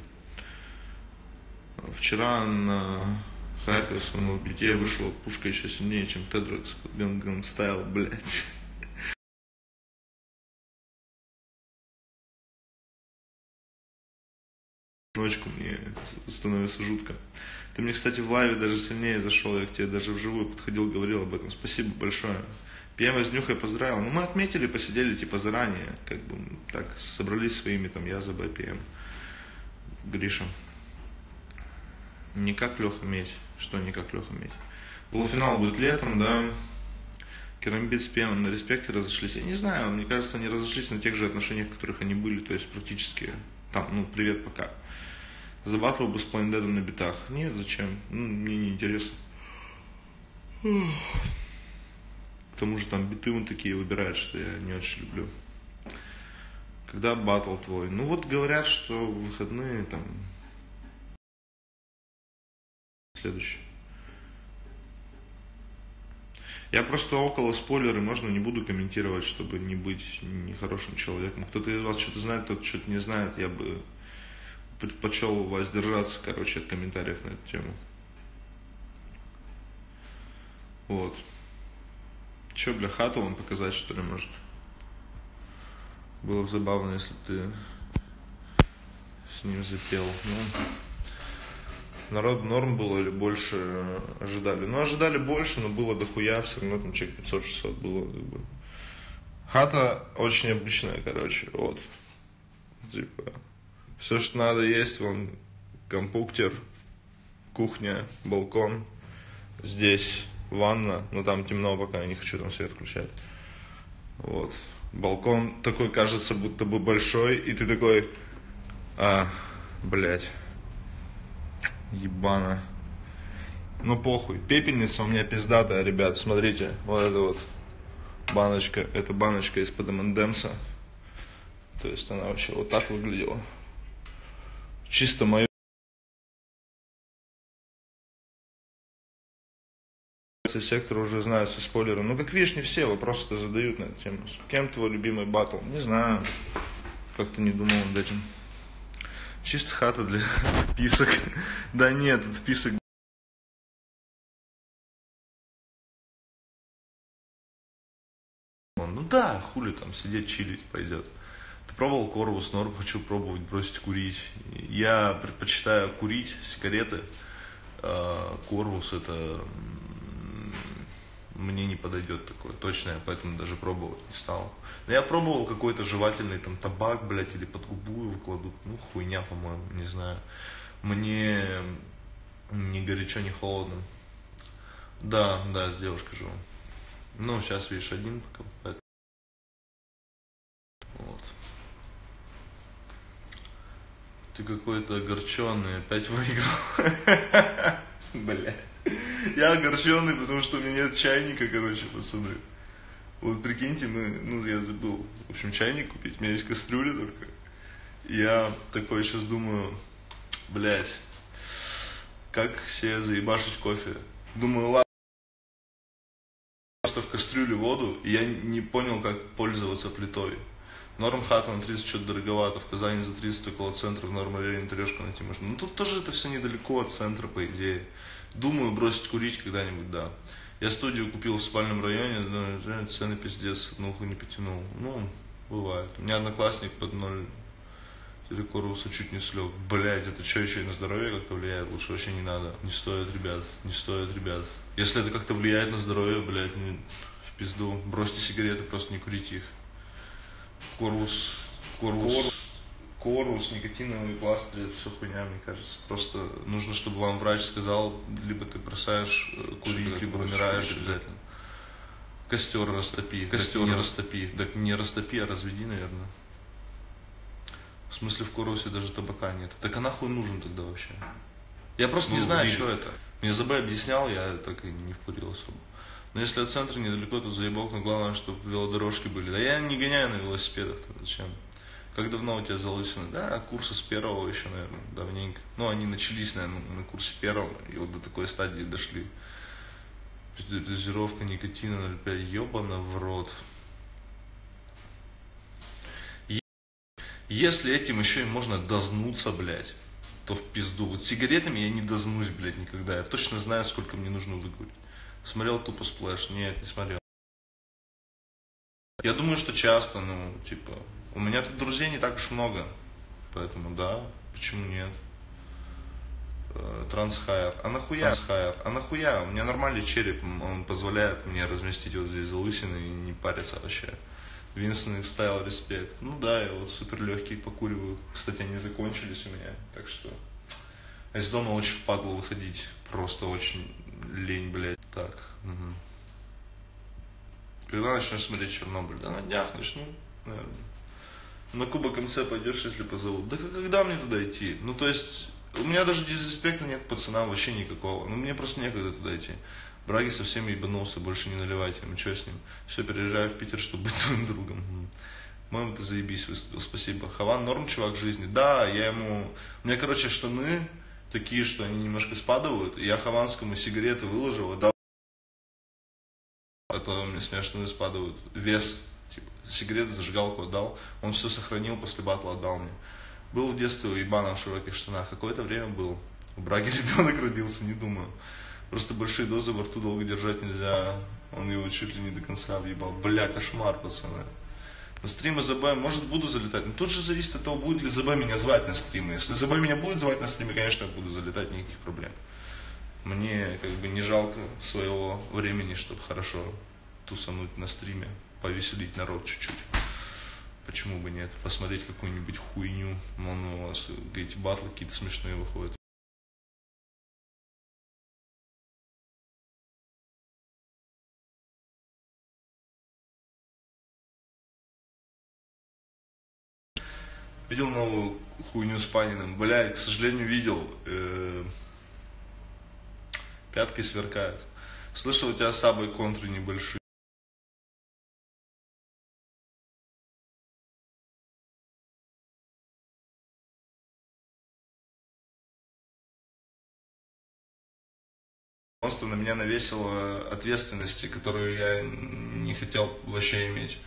Вчера на Харьковском бите вышла пушка еще сильнее, чем Тедрекс Гангам Стайл, блядь. Ночку мне становится жутко. Ты мне, кстати, в лайве даже сильнее зашел, я к тебе даже вживую подходил, говорил об этом. Спасибо большое. Пьема с Нюхой поздравил. Ну, мы отметили, посидели, типа, заранее, как бы, так, собрались своими, там, я за БПМ. Гриша. Не как Леха Медь. Что не как Леха Медь? Полуфинал будет летом, да. Керамбит с Пьемом на респекте разошлись. Я не знаю, мне кажется, они разошлись на тех же отношениях, в которых они были, то есть практически там, ну, привет, пока. Забатлил бы с Плайндедом на битах. Нет, зачем? Ну, мне не интересно. К тому же там биты он такие выбирает, что я не очень люблю. Когда батл твой? Ну вот говорят, что в выходные там следующий. Я просто около спойлеры, можно не буду комментировать, чтобы не быть нехорошим человеком. Кто-то из вас что-то знает, кто-то что-то не знает, я бы предпочел воздержаться, короче, от комментариев на эту тему. Вот. Че, бля, хату вам показать, что ли, может? Было бы забавно, если ты с ним запел. Ну, народ норм было или больше ожидали? Ну, ожидали больше, но было дохуя, все равно там человек 500-600 было, как бы. Хата очень обычная, короче, вот. Типа, все, что надо есть, вон компуктер, кухня, балкон. Здесь ванна, но там темно пока, я не хочу там свет включать. Вот. Балкон такой кажется будто бы большой, и ты такой, а, блядь, ебано. Ну похуй. Пепельница у меня пиздатая, ребят. Смотрите, вот это вот баночка. Это баночка из-под МНДМСа. То есть она вообще вот так выглядела чисто мое сектор уже знают со спойлером. Ну, как видишь, не все вопросы-то задают на эту тему. С кем твой любимый батл? Не знаю. Как-то не думал над этим. Чисто хата для писок. Да нет, это список Ну да, хули там сидеть, чилить пойдет. Пробовал Корвус, но хочу пробовать бросить курить. Я предпочитаю курить сигареты. А, Корвус это мне не подойдет такое, точно, я поэтому даже пробовать не стал. Но я пробовал какой-то жевательный там табак, блядь, или под губу его кладут. Ну, хуйня, по-моему, не знаю. Мне ни горячо, ни холодно. Да, да, с девушкой живу. Ну, сейчас, видишь, один пока. Вот. Ты какой-то огорченный, опять выиграл. Блять. Я огорченный, потому что у меня нет чайника, короче, пацаны. Вот прикиньте, мы, ну я забыл, в общем, чайник купить. У меня есть кастрюля только. Я такой сейчас думаю, блять, как себе заебашить кофе. Думаю, ладно, просто в кастрюле воду, и я не понял, как пользоваться плитой. Норм хата на 30 что-то дороговато, в Казани за 30 около центра, в норм районе трешку найти можно. Ну тут тоже это все недалеко от центра, по идее. Думаю бросить курить когда-нибудь, да. Я студию купил в спальном районе, но цены пиздец, одну не потянул. Ну, бывает. У меня одноклассник под ноль, или Корвусу чуть не слег. Блять, это что еще и на здоровье как-то влияет? Лучше вообще не надо. Не стоит, ребят, не стоит, ребят. Если это как-то влияет на здоровье, блядь, не, в пизду. Бросьте сигареты, просто не курите их. Корвус, Корвус, Корвус, никотиновые пластыри, это все хуйня, мне кажется. Просто нужно, чтобы вам врач сказал, либо ты бросаешь э, курить, либо умираешь обязательно. Костер растопи, костер не растопи. Так не растопи, а разведи, наверное. В смысле в Куросе даже табака нет. Так а нахуй нужен тогда вообще? Я просто Ну, не знаю, видишь. что это. Мне ЗБ объяснял, я так и не вкурил особо. Но если от центра недалеко, то заебок, но главное, чтобы велодорожки были. Да я не гоняю на велосипедах, то зачем? Как давно у тебя залысины? Да, курсы с первого еще, наверное, давненько. Ну, они начались, наверное, на курсе первого, и вот до такой стадии дошли. Дозировка никотина 0,5, ебано в рот. Если этим еще и можно дознуться, блядь, то в пизду. Вот сигаретами я не дознусь, блядь, никогда. Я точно знаю, сколько мне нужно выкурить. Смотрел тупо сплэш? Нет, не смотрел. Я думаю, что часто, ну, типа, у меня тут друзей не так уж много. Поэтому да, почему нет? Э, Trans Hair. А нахуя Trans Hair? А нахуя? У меня нормальный череп, он позволяет мне разместить вот здесь залысины и не париться вообще. Winston XStyle респект. Ну да, я вот супер легкий покуриваю. Кстати, они закончились у меня, так что а из дома очень впадло выходить. Просто очень лень, блядь. Так. мгм. Когда начнешь смотреть Чернобыль? Да на днях начну, наверное. На Кубок МЦ пойдешь, если позовут. Да когда мне туда идти? Ну, то есть, у меня даже дизреспекта нет пацанам вообще никакого. Ну, мне просто некогда туда идти. Браги совсем ебанулся, больше не наливайте. Ну, что с ним? Все, переезжаю в Питер, чтобы быть твоим другом. М. По-моему, ты заебись, выступил, спасибо. Хаван норм, чувак, жизни. Да, я ему... У меня, короче, штаны такие, что они немножко спадывают. Я Хованскому сигареты выложил, отдал. А то мне смешно спадают. Вес, типа, сигареты, зажигалку отдал. Он все сохранил, после батла отдал мне. Был в детстве у ебана в широких штанах. Какое-то время был. У Браги ребенок родился, не думаю. Просто большие дозы во рту долго держать нельзя. Он его чуть ли не до конца въебал. Бля, кошмар, пацаны. На стримы ЗБ, может, буду залетать. Но тут же зависит от того, будет ли ЗБ меня звать на стримы. Если ЗБ меня будет звать на стримы, конечно, я буду залетать, никаких проблем. Мне как бы не жалко своего времени, чтобы хорошо тусануть на стриме, повеселить народ чуть-чуть. Почему бы нет? Посмотреть какую-нибудь хуйню. Вон у вас эти батлы какие-то смешные выходят. Видел новую хуйню с Паниным? Блядь, к сожалению, видел. Э, Пяткой сверкает. Слышал, у тебя сабы контры небольшие. Просто на меня навесило ответственности, которую я не хотел вообще иметь.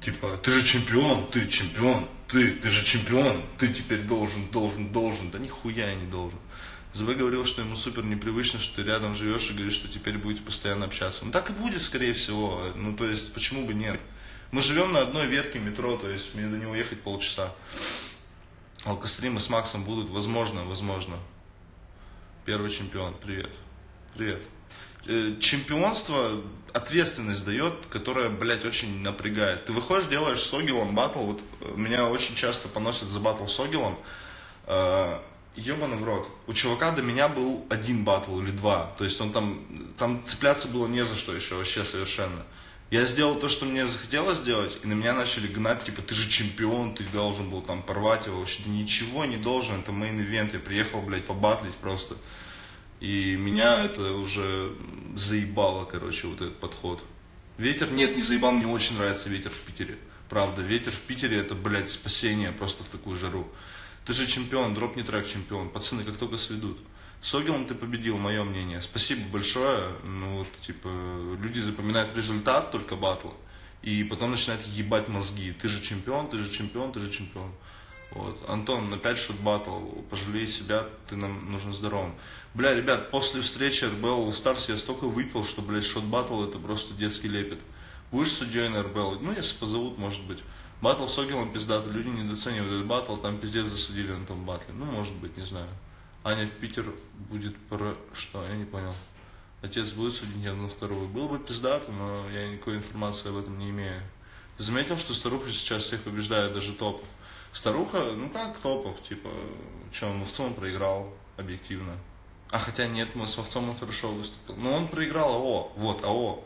Типа, ты же чемпион, ты чемпион, ты, ты же чемпион, ты теперь должен, должен, должен. Да нихуя я не должен. ЗВ говорил, что ему супер непривычно, что ты рядом живешь и говорит, что теперь будете постоянно общаться. Ну так и будет, скорее всего. Ну то есть, почему бы нет? Мы живем на одной ветке метро, то есть мне до него ехать полчаса. Алкостримы с Максом будут, возможно, возможно. Первый чемпион, привет. Привет. Э, Чемпионство ответственность дает, которая, блядь, очень напрягает. Ты выходишь, делаешь с Огилом батл, вот э, меня очень часто поносят за батл с Огилом. Э, Ебаный в рот. У чувака до меня был один батл или два. То есть он там, там цепляться было не за что еще вообще совершенно. Я сделал то, что мне захотелось сделать, и на меня начали гнать, типа, ты же чемпион, ты должен был там порвать его. Вообще, ничего не должен, это main event, я приехал, блядь, побатлить просто. И меня это уже заебало, короче, вот этот подход. Ветер, нет, не заебал, мне очень нравится ветер в Питере. Правда, ветер в Питере это, блядь, спасение просто в такую жару. Ты же чемпион, дропни трек чемпион. Пацаны, как только сведут. С Огилом ты победил, мое мнение. Спасибо большое. Ну вот, типа, люди запоминают результат только батла. И потом начинают ебать мозги. Ты же чемпион, ты же чемпион, ты же чемпион. Вот. Антон, 5 шут батл, пожалей себя, ты нам нужен здоровым. Бля, ребят, после встречи RBL All Stars я столько выпил, что, блядь, шот батл это просто детский лепет. Будешь судьей на RBL? Ну, если позовут, может быть. Батл с Огилом пиздатый, люди недооценивают этот батл, там пиздец засудили на том батле. Ну, может быть, не знаю. Аня в Питер будет про... Что? Я не понял. Отец будет судить я на вторую. Было бы пиздато, но я никакой информации об этом не имею. Ты заметил, что старуха сейчас всех побеждает, даже топов? Старуха, ну как топов, типа, что, он в целом проиграл, объективно. А хотя нет, мы с Овцом он хорошо выступил. Но он проиграл АО, вот, АО.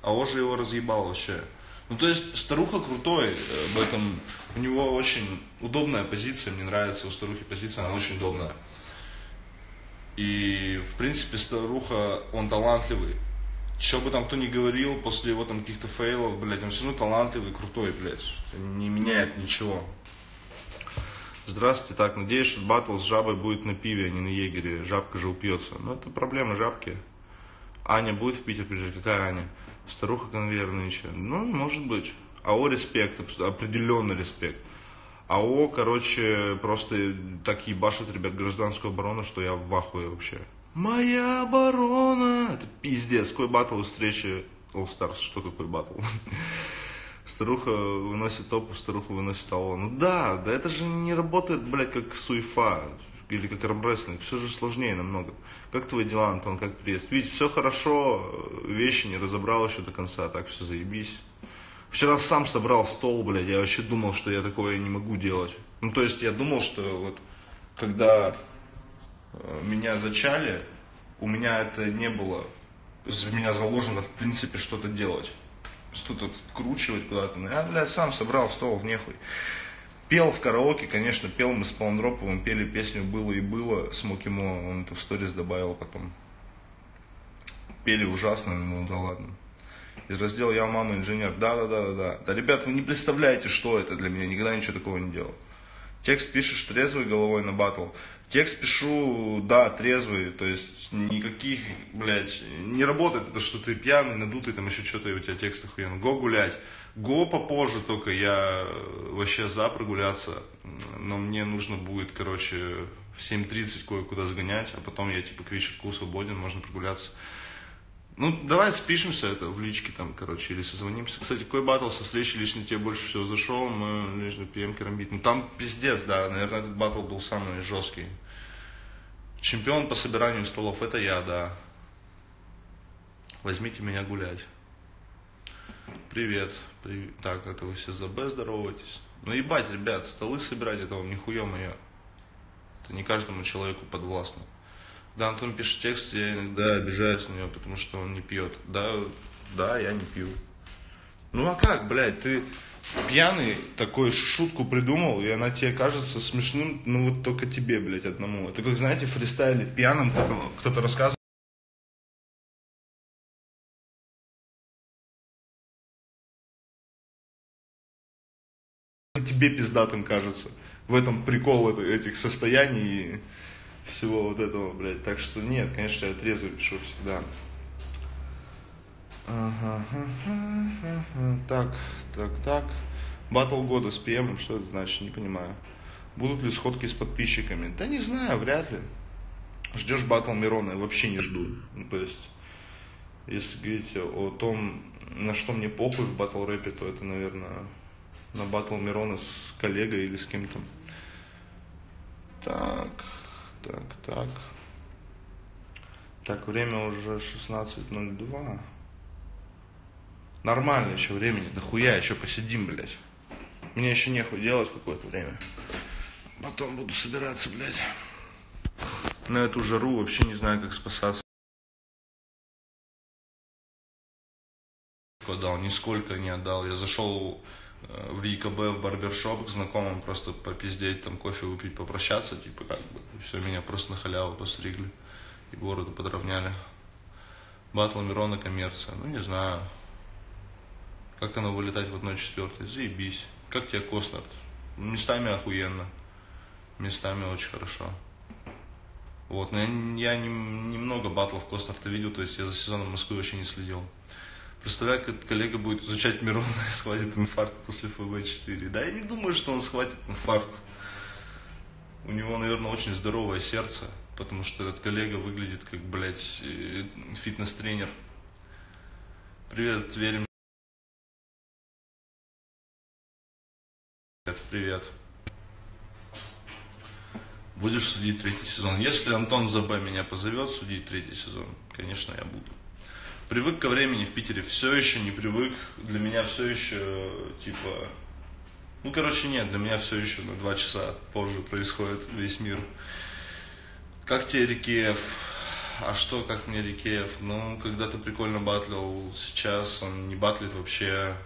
АО же его разъебал вообще. Ну, то есть, старуха крутой, э, в этом, у него очень удобная позиция, мне нравится у старухи позиция, она очень удобная. И, в принципе, старуха, он талантливый. Что бы там кто ни говорил, после его там каких-то фейлов, блядь, он все равно талантливый, крутой, блядь. Не меняет ничего. Здравствуйте, так, надеюсь, что батл с жабой будет на пиве, а не на егере. Жабка же упьется. Ну, это проблема жабки. Аня будет в Питер приезжать? Какая Аня? Старуха конвейер нынче. Ну, может быть. АО респект, определенный респект. АО, короче, просто так ебашит, ребят, гражданскую оборону, что я в ахуе вообще. Моя оборона! Это пиздец. Какой батл встречи All Stars? Что такое батл? Старуха выносит топ, старуха выносит АО. Ну да, да это же не работает, блядь, как суефа или как армрестлинг. Все же сложнее намного. Как твои дела, Антон, как приезд? Видите, все хорошо, вещи не разобрал еще до конца, так все заебись. Вчера сам собрал стол, блядь, я вообще думал, что я такое не могу делать. Ну, то есть я думал, что вот, когда э, меня зачали, у меня это не было, меня заложено, в принципе, что-то делать. Что-то вкручивать куда-то. Ну, я, блядь, сам собрал стол в нехуй. Пел в караоке, конечно, пел мы с Паундроповым, пели песню «Было и было» с Мокимо, он это в сторис добавил потом. Пели ужасно, ну да ладно. Из раздела «Я мама инженер», да-да-да-да-да. Да, ребят, вы не представляете, что это для меня, никогда ничего такого не делал. Текст пишешь трезвой головой на батл. Текст пишу, да, трезвый, то есть никаких, блядь, не работает это, что ты пьяный, надутый, там еще что-то, и у тебя текст охуенно. Го гулять. Го попозже только, я вообще за прогуляться, но мне нужно будет, короче, в 7.30 кое-куда сгонять, а потом я типа к вечерку свободен, можно прогуляться. Ну, давай спишемся это в личке там, короче, или созвонимся. Кстати, какой батл со встречи лично тебе больше всего зашел? Мы лично пьем керамбит. Ну, там пиздец, да, наверное, этот батл был самый жесткий. Чемпион по собиранию столов, это я, да. Возьмите меня гулять. Привет. Привет. Так, это вы все за Б здороваетесь. Ну ебать, ребят, столы собирать, это вам нихуя мое. Это не каждому человеку подвластно. Да, Антон пишет текст, я иногда обижаюсь на него, потому что он не пьет. Да, да, я не пью. Ну а как, блядь, ты пьяный такой шутку придумал, и она тебе кажется смешным, ну вот только тебе, блядь, одному. Это как, знаете, фристайле пьяным кто-то рассказывает. тебе пиздатым кажется. В этом прикол этих состояний всего вот этого, блядь. Так что нет, конечно, я трезвый пишу всегда. Так, так, так. Батл года с ПМом, что это значит, не понимаю. Будут ли сходки с подписчиками? Да не знаю, вряд ли. Ждешь батл Мирона? Я вообще не жду. Ну, то есть, если говорить о том, на что мне похуй в батл рэпе, то это, наверное, на батл Мирона с коллегой или с кем-то. Так, так, так. Так, время уже 16.02. Нормально еще времени, да хуя, еще посидим, блядь. Мне еще нехуй делать какое-то время. Потом буду собираться, блядь. На эту жару вообще не знаю, как спасаться. Отдал, нисколько не отдал. Я зашел в ЕКБ, в барбершоп к знакомым просто попиздеть, там кофе выпить, попрощаться, типа как бы. Все, меня просто на халяву постригли и бороду подровняли. Батл Мирона коммерция, ну не знаю. Как оно вылетать в 1-4? Заебись. Как тебе Костнард? Местами охуенно. Местами очень хорошо. Вот, но я, я не, немного батлов Костнарда видел, то есть я за сезоном Москвы вообще не следил. Представляю, как коллега будет изучать Мирона и схватит инфаркт после ФВ-4. Да, я не думаю, что он схватит инфаркт. У него, наверное, очень здоровое сердце, потому что этот коллега выглядит как, блядь, э, фитнес-тренер. Привет, верим. привет. Будешь судить третий сезон. Если Антон ЗБ меня позовет судить третий сезон, конечно, я буду. Привык ко времени в Питере, все еще не привык. Для меня все еще, типа, ну, короче, нет, для меня все еще на два часа позже происходит весь мир. Как тебе Рикеев? А что, как мне Рикеев? Ну, когда-то прикольно батлил, сейчас он не батлит вообще.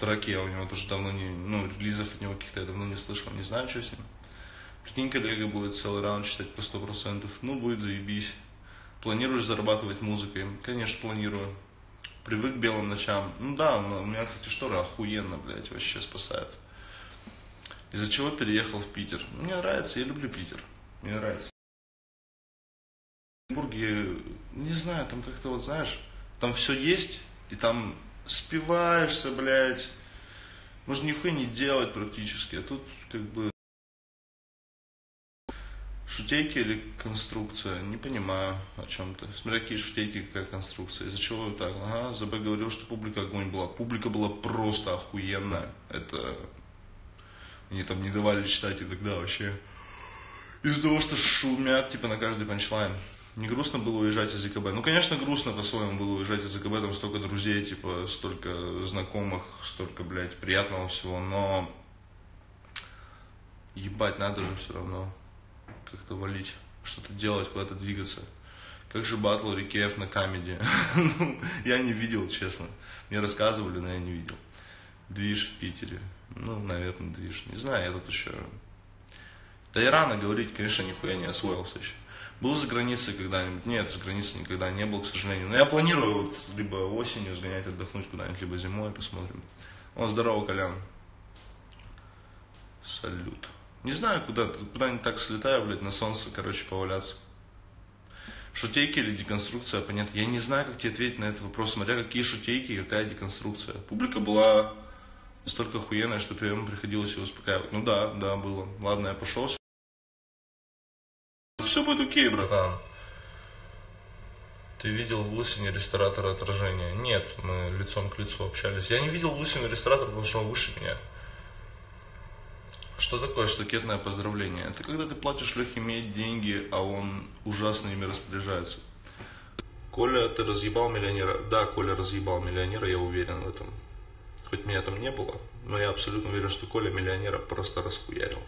Треки у него тоже давно не, ну, релизов от него каких-то я давно не слышал, не знаю, что с ним. Прикинь, коллега будет целый раунд читать по сто процентов. Ну, будет заебись. Планируешь зарабатывать музыкой? Конечно, планирую. Привык к белым ночам. Ну да, у меня, кстати, шторы охуенно, блядь, вообще спасают. Из-за чего переехал в Питер? Мне нравится, я люблю Питер. Мне нравится. В Петербурге, не знаю, там как-то вот, знаешь, там все есть, и там спиваешься, блядь. Можно нихуя не делать практически, а тут как бы Шутейки или конструкция? Не понимаю о чем ты. Смотря какие шутейки, какая конструкция. Из-за чего так? Ага, ЗБ говорил, что публика огонь была. Публика была просто охуенная. Это... Мне там не давали читать и тогда вообще. Из-за того, что шумят, типа, на каждый панчлайн. Не грустно было уезжать из ЕКБ? Ну, конечно, грустно по-своему было уезжать из ЕКБ, там столько друзей, типа, столько знакомых, столько, блядь, приятного всего, но ебать надо же все равно как-то валить, что-то делать, куда-то двигаться. Как же батл Рикеев на камеди? ну, я не видел, честно. Мне рассказывали, но я не видел. Движ в Питере. Ну, наверное, движ. Не знаю, я тут еще... Да и рано говорить, конечно, нихуя не освоился еще. Был за границей когда-нибудь? Нет, за границей никогда не был, к сожалению. Но я планирую вот, либо осенью сгонять, отдохнуть куда-нибудь, либо зимой, посмотрим. О, здорово, Колян. Салют. Не знаю, куда, куда-нибудь так слетаю, блядь, на солнце, короче, поваляться. Шутейки или деконструкция, понятно. Я не знаю, как тебе ответить на этот вопрос, смотря какие шутейки, какая деконструкция. Публика была настолько охуенная, что прямо приходилось ее успокаивать. Ну да, да, было. Ладно, я пошел. Все будет окей, братан. Ты видел в Лысине ресторатора отражения? Нет, мы лицом к лицу общались. Я не видел в Лысине ресторатора, потому что он выше меня. Что такое штукетное поздравление? Это когда ты платишь Лехе деньги, а он ужасно ими распоряжается. Коля, ты разъебал миллионера? Да, Коля разъебал миллионера, я уверен в этом. Хоть меня там не было, но я абсолютно уверен, что Коля миллионера просто расхуярил.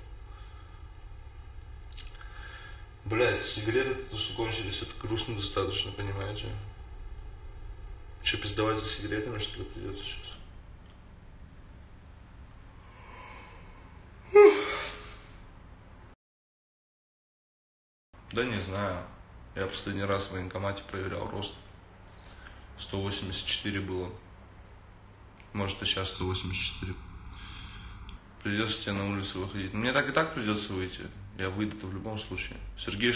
Блять, сигареты то, что кончились, это грустно достаточно, понимаете? Че, пиздовать за сигаретами, что ли, придется сейчас? Да не знаю. Я последний раз в военкомате проверял рост. 184 было. Может, и сейчас 184. Придется тебе на улицу выходить. Мне так и так придется выйти. Я выйду-то в любом случае. Сергей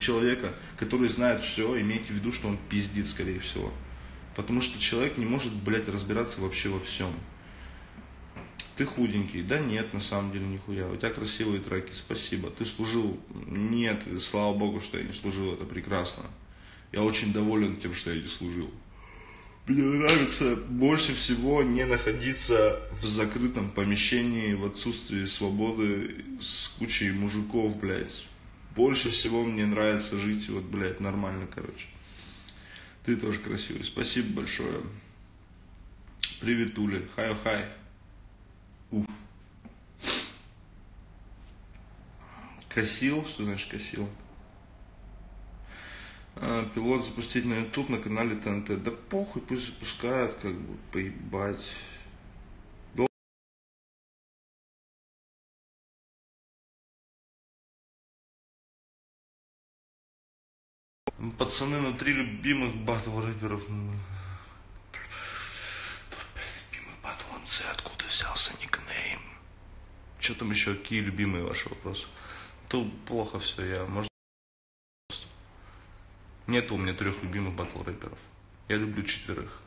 человека, который знает все, имейте в виду, что он пиздит, скорее всего. Потому что человек не может, блядь, разбираться вообще во всем. Ты худенький. Да нет, на самом деле, нихуя. У тебя красивые треки, спасибо. Ты служил? Нет, слава богу, что я не служил, это прекрасно. Я очень доволен тем, что я не служил. Мне нравится больше всего не находиться в закрытом помещении в отсутствии свободы с кучей мужиков, блядь больше всего мне нравится жить, вот, блядь, нормально, короче. Ты тоже красивый. Спасибо большое. Привет, Уля. Хай-хай. Уф. Косил? Что значит косил? А, пилот запустить на YouTube на канале ТНТ. Да похуй, пусть запускают, как бы, поебать. Пацаны, на три любимых батл рэперов. Ну, Топ-5 любимых батл МЦ, откуда взялся никнейм? Что там еще, какие любимые ваши вопросы? То плохо все, я, может... Нет у меня трех любимых батл рэперов. Я люблю четверых.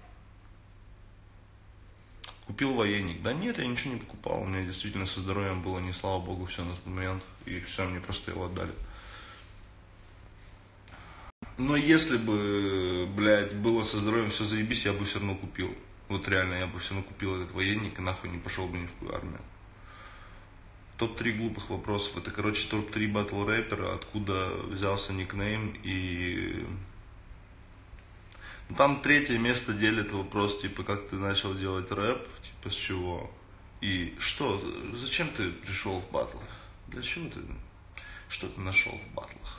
Купил военник. Да нет, я ничего не покупал. У меня действительно со здоровьем было не слава богу все на тот момент. И все, мне просто его отдали. Но если бы, блядь, было со здоровьем все заебись, я бы все равно купил. Вот реально, я бы все равно купил этот военник и нахуй не пошел бы ни в какую армию. Топ-3 глупых вопросов. Это, короче, топ-3 батл рэпера, откуда взялся никнейм и... Ну, там третье место делит вопрос, типа, как ты начал делать рэп, типа, с чего? И что, зачем ты пришел в батл? Для чего ты, что ты нашел в батлах?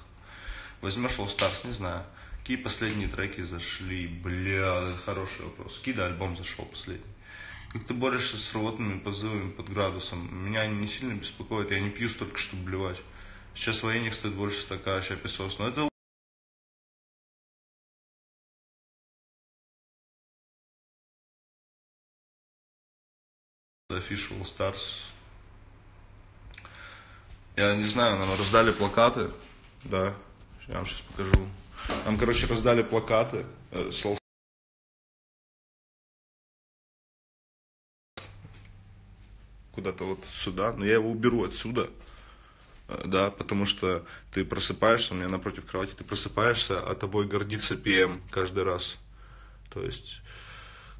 Возьмешь All Stars, не знаю. Какие последние треки зашли? Бля, хороший вопрос. Какие альбом зашел последний? Как ты борешься с рвотными позывами под градусом? Меня они не сильно беспокоят, я не пью столько, чтобы блевать. Сейчас военник стоит больше стака, сейчас песос. Но это Official Stars. Я не знаю, нам раздали плакаты, да, я вам сейчас покажу. Нам, короче, раздали плакаты э, с куда-то вот сюда, но я его уберу отсюда, э, да, потому что ты просыпаешься, у меня напротив кровати, ты просыпаешься, а тобой гордится ПМ каждый раз. То есть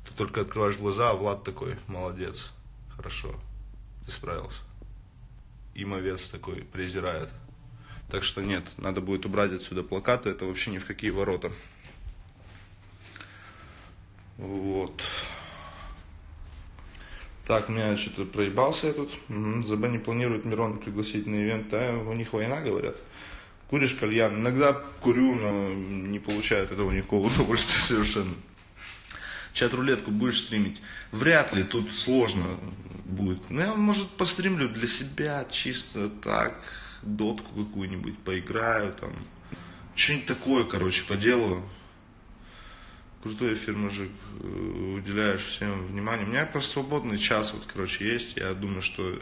ты только открываешь глаза, а Влад такой, молодец, хорошо, ты справился. Имовец такой презирает. Так что нет, надо будет убрать отсюда плакаты, это вообще ни в какие ворота. Вот. Так, меня что-то проебался я тут. Угу. ЗБ не планирует Мирон пригласить на ивент, а у них война, говорят. Куришь кальян? Иногда курю, но не получаю от этого никакого удовольствия совершенно. Чат-рулетку будешь стримить? Вряд ли, тут сложно будет. Ну, я, может, постримлю для себя, чисто так, дотку какую-нибудь поиграю, там, что-нибудь такое, короче, поделаю. Крутой эфир, мужик, э, уделяешь всем внимание. У меня просто свободный час, вот, короче, есть. Я думаю, что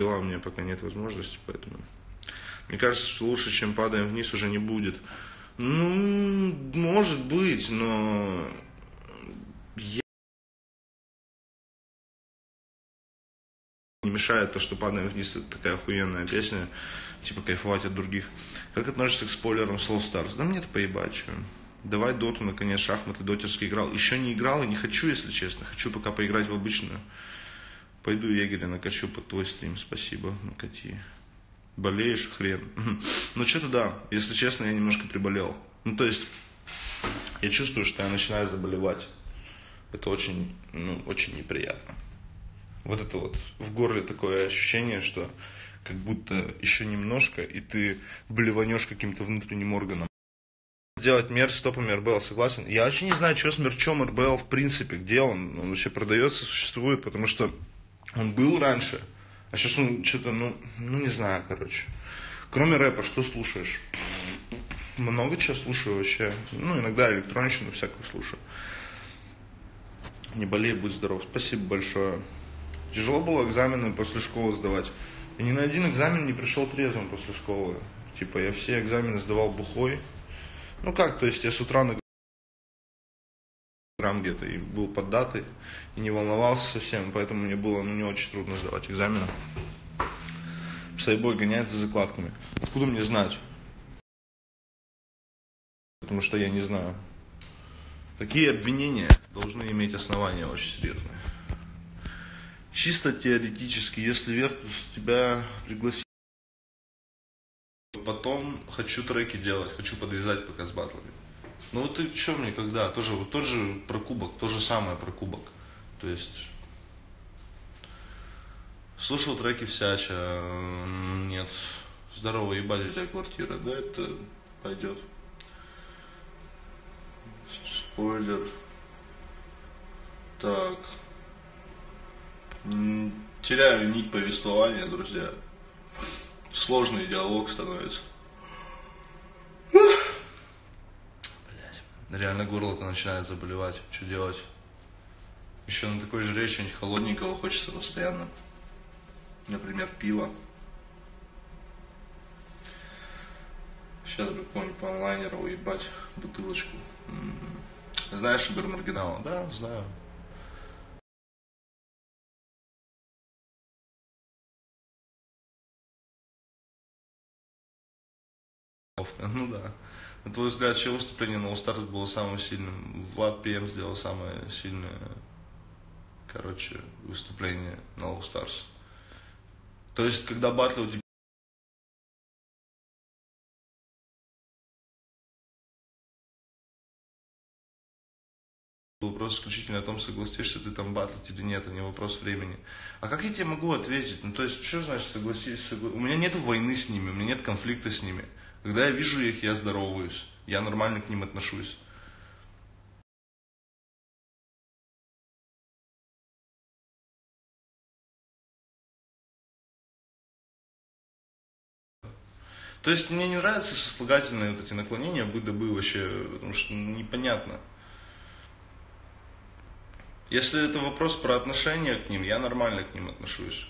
дела у меня пока нет возможности, поэтому мне кажется, что лучше, чем падаем вниз, уже не будет. Ну, может быть, но не мешает то, что падаем вниз, это такая охуенная песня, типа кайфовать от других. Как относишься к спойлерам Soul Stars? Да мне это поебать, что. Давай доту, наконец, шахматы дотерский играл. Еще не играл и не хочу, если честно. Хочу пока поиграть в обычную. Пойду егеря накачу под твой стрим. Спасибо, накати болеешь, хрен. Ну, что-то да, если честно, я немножко приболел. Ну, то есть, я чувствую, что я начинаю заболевать. Это очень, ну, очень неприятно. Вот это вот в горле такое ощущение, что как будто еще немножко, и ты блеванешь каким-то внутренним органом. Сделать мерч с топами РБЛ, согласен. Я вообще не знаю, что с мерчом РБЛ в принципе, где он, он вообще продается, существует, потому что он был раньше, а сейчас он что-то, ну, ну не знаю, короче. Кроме рэпа, что слушаешь? Много чего слушаю вообще. Ну, иногда электронщину всякую слушаю. Не болей, будь здоров. Спасибо большое. Тяжело было экзамены после школы сдавать. Я ни на один экзамен не пришел трезвым после школы. Типа, я все экзамены сдавал бухой. Ну как, то есть я с утра на грамм где-то и был под датой и не волновался совсем, поэтому мне было ну, не очень трудно сдавать экзамены. Сайбой гоняется за закладками. Откуда мне знать? Потому что я не знаю. Такие обвинения должны иметь основания очень серьезные. Чисто теоретически, если Вертус тебя пригласит, потом хочу треки делать, хочу подвязать пока с батлами. Ну вот и что мне когда? Тоже, вот тот же про кубок, то же самое про кубок. То есть слушал треки всяча, нет. Здорово, ебать, у тебя квартира, да, это пойдет. Спойлер. Так. Теряю нить повествования, друзья. Сложный диалог становится. Реально горло-то начинает заболевать. Что делать? Еще на такой же речи что-нибудь холодненького хочется постоянно. Например, пиво. Сейчас бы какого-нибудь по онлайнеру уебать бутылочку. М-м-м. Знаешь Игорь Маргинала? Да, знаю. Ну да. На твой взгляд, чье выступление на All Stars было самым сильным? Влад ПМ сделал самое сильное, короче, выступление на All Stars. То есть, когда батлы у тебя Вопрос исключительно о том, согласишься ты там батлить или нет, а не вопрос времени. А как я тебе могу ответить? Ну, то есть, что значит согласись? Согла... У меня нет войны с ними, у меня нет конфликта с ними. Когда я вижу их, я здороваюсь. Я нормально к ним отношусь. То есть мне не нравятся сослагательные вот эти наклонения, бы да бы вообще, потому что непонятно. Если это вопрос про отношение к ним, я нормально к ним отношусь.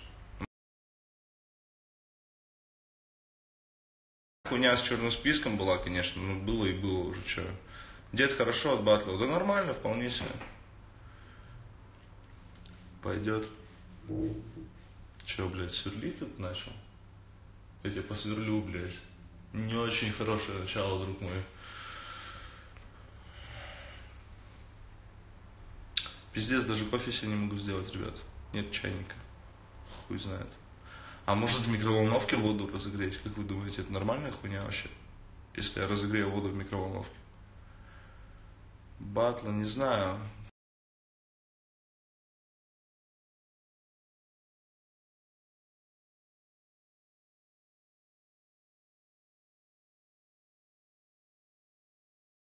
Хуйня с черным списком была, конечно, ну было и было уже, что. Дед хорошо отбатлил, да нормально, вполне себе. Пойдет. Че, блядь, сверлить тут начал? Я тебя посверлю, блядь. Не очень хорошее начало, друг мой. Пиздец, даже кофе себе не могу сделать, ребят. Нет чайника. Хуй знает. А может в микроволновке воду разогреть? Как вы думаете, это нормальная хуйня вообще? Если я разогрею воду в микроволновке. Батла, не знаю.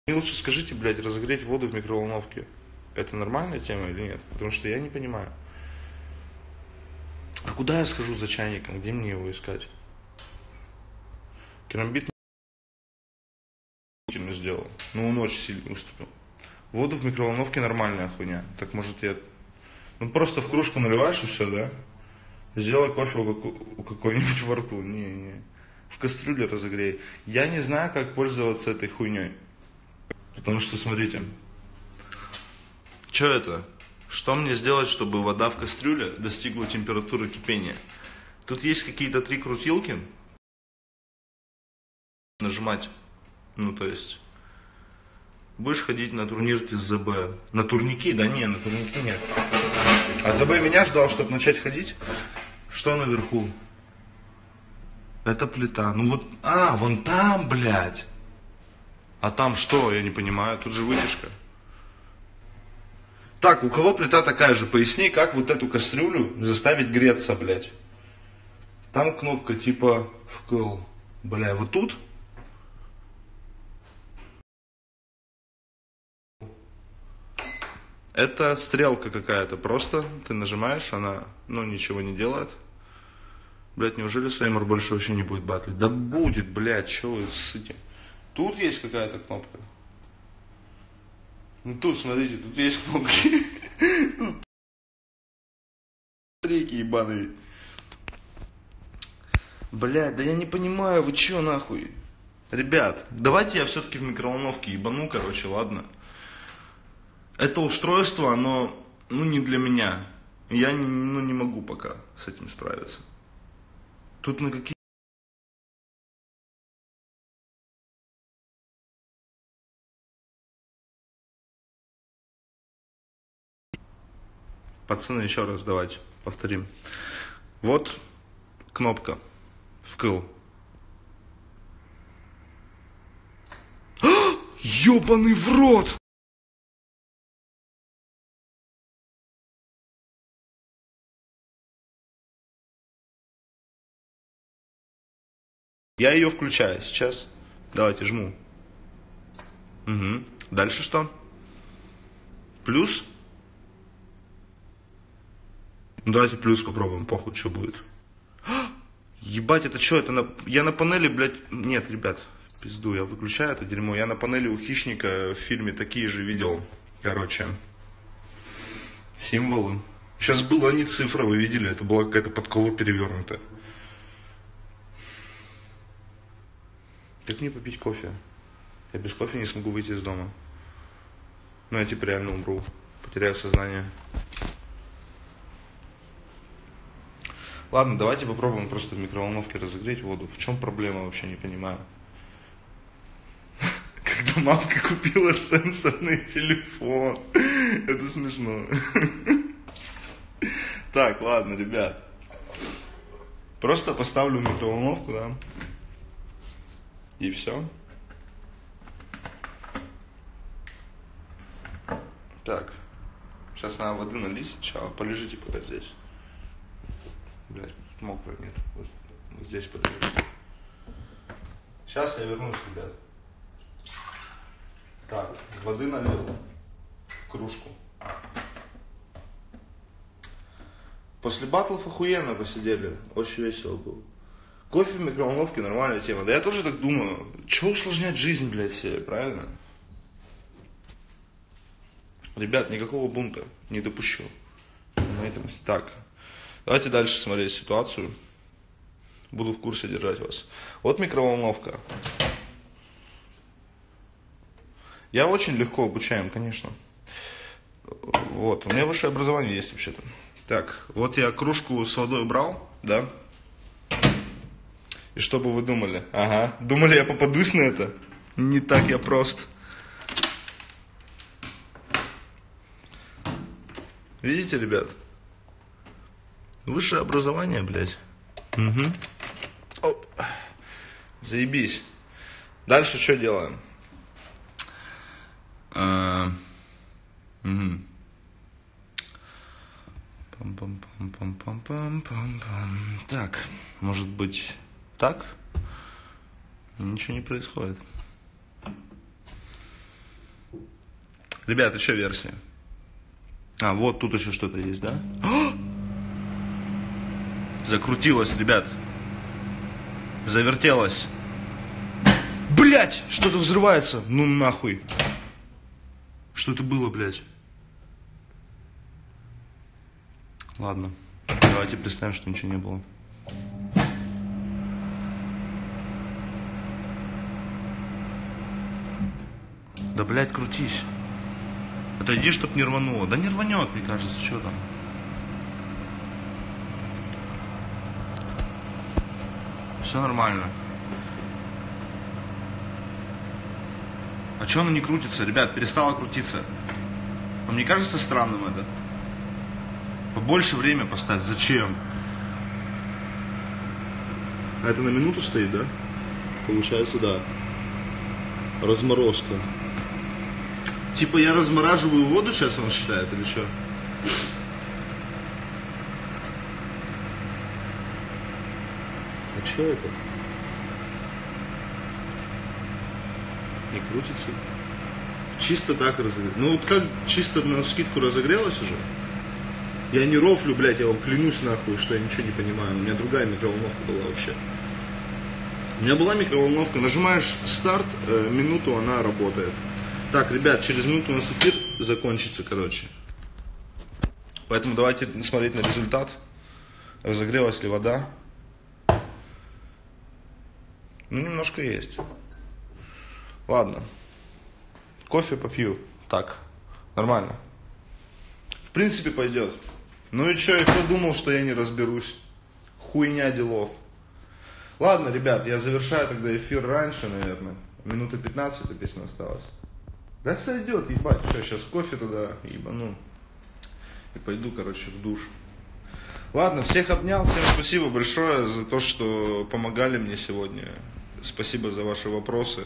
Мне лучше скажите, блядь, разогреть воду в микроволновке. Это нормальная тема или нет? Потому что я не понимаю. А куда я схожу за чайником? Где мне его искать? Керамбит не сделал. Ну, он очень сильно выступил. Воду в микроволновке нормальная хуйня. Так может я... Ну, просто в кружку наливаешь и все, да? Сделай кофе у какой-нибудь во рту. Не, не. В кастрюле разогрей. Я не знаю, как пользоваться этой хуйней. Потому что, смотрите, что это? Что мне сделать, чтобы вода в кастрюле достигла температуры кипения? Тут есть какие-то три крутилки. Нажимать. Ну, то есть, будешь ходить на турнирки с ЗБ. На турники? Да не, на турники нет. А ЗБ меня ждал, чтобы начать ходить. Что наверху? Это плита. Ну вот, а, вон там, блядь. А там что, я не понимаю, тут же вытяжка. Так, у кого плита такая же, поясни, как вот эту кастрюлю заставить греться, блядь. Там кнопка типа вкл. Бля, вот тут. Это стрелка какая-то, просто ты нажимаешь, она, ну, ничего не делает. Блять, неужели Сеймор больше вообще не будет батлить? Да будет, блядь, что вы этим? Тут есть какая-то кнопка. Ну тут, смотрите, тут есть кнопки. Треки ебаные. Блядь, да я не понимаю, вы чё нахуй? Ребят, давайте я все-таки в микроволновке ебану, короче, ладно. Это устройство, оно, ну, не для меня. Я не, ну, не могу пока с этим справиться. Тут на какие Пацаны, еще раз давайте повторим. Вот кнопка вкл. Ёбаный в рот! Я ее включаю сейчас. Давайте жму. Угу. Дальше что? Плюс ну давайте плюс попробуем, похуй, что будет. Ебать, это что, это на... Я на панели, блядь... Нет, ребят, пизду, я выключаю это дерьмо. Я на панели у Хищника в фильме такие же видел. Короче, символы. Сейчас было не цифра, вы видели, это была какая-то подкова перевернутая. Как мне попить кофе? Я без кофе не смогу выйти из дома. Ну, я типа реально умру. Потеряю сознание. Ладно, давайте попробуем просто в микроволновке разогреть воду. В чем проблема, вообще не понимаю. Когда мамка купила сенсорный телефон. Это смешно. Так, ладно, ребят. Просто поставлю микроволновку, да. И все. Так. Сейчас надо воды налить сначала. Полежите пока здесь. Блять, мокро нет. Вот, вот здесь подождите. Сейчас я вернусь, ребят. Так, воды налил в кружку. После батлов охуенно посидели. Очень весело было. Кофе в микроволновке нормальная тема. Да я тоже так думаю. Чего усложнять жизнь, блядь, себе, правильно? Ребят, никакого бунта не допущу. На этом так. Давайте дальше смотреть ситуацию. Буду в курсе держать вас. Вот микроволновка. Я очень легко обучаем, конечно. Вот, у меня высшее образование есть вообще-то. Так, вот я кружку с водой брал, да? И что бы вы думали? Ага, думали, я попадусь на это? Не так я прост. Видите, ребят? Высшее образование, блядь. Угу. Оп. Заебись. Дальше что делаем? А, угу. Пам-пам-пам-пам-пам-пам-пам. Так, может быть, так? Ничего не происходит. Ребята, еще версия. А, вот тут еще что-то есть, да? Закрутилось, ребят. Завертелось. Блять, что-то взрывается. Ну нахуй. Что это было, блядь? Ладно, давайте представим, что ничего не было. Да, блядь, крутись. Отойди, чтоб не рвануло. Да не рванет, мне кажется, что там. Все нормально. А что оно не крутится? Ребят, перестало крутиться. Вам не кажется странным это? Побольше время поставить. Зачем? А это на минуту стоит, да? Получается, да. Разморозка. Типа я размораживаю воду сейчас, он считает, или что? Что это? Не крутится? Чисто так разогрелось. Ну вот как чисто на скидку разогрелось уже? Я не рофлю, блядь, я вам клянусь нахуй, что я ничего не понимаю. У меня другая микроволновка была вообще. У меня была микроволновка, нажимаешь старт, э, минуту она работает. Так, ребят, через минуту у нас эфир закончится, короче. Поэтому давайте смотреть на результат. Разогрелась ли вода? Ну, немножко есть. Ладно. Кофе попью. Так, нормально. В принципе, пойдет. Ну и что, и кто думал, что я не разберусь? Хуйня делов. Ладно, ребят, я завершаю тогда эфир раньше, наверное. Минуты 15 эта песня осталась. Да сойдет, ебать. Что, сейчас кофе туда ебану. И пойду, короче, в душ. Ладно, всех обнял. Всем спасибо большое за то, что помогали мне сегодня. Спасибо за ваши вопросы.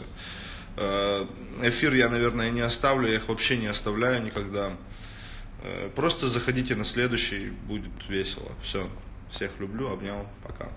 Э, эфир я, наверное, не оставлю. Я их вообще не оставляю никогда. Э, просто заходите на следующий, будет весело. Все. Всех люблю, обнял, пока.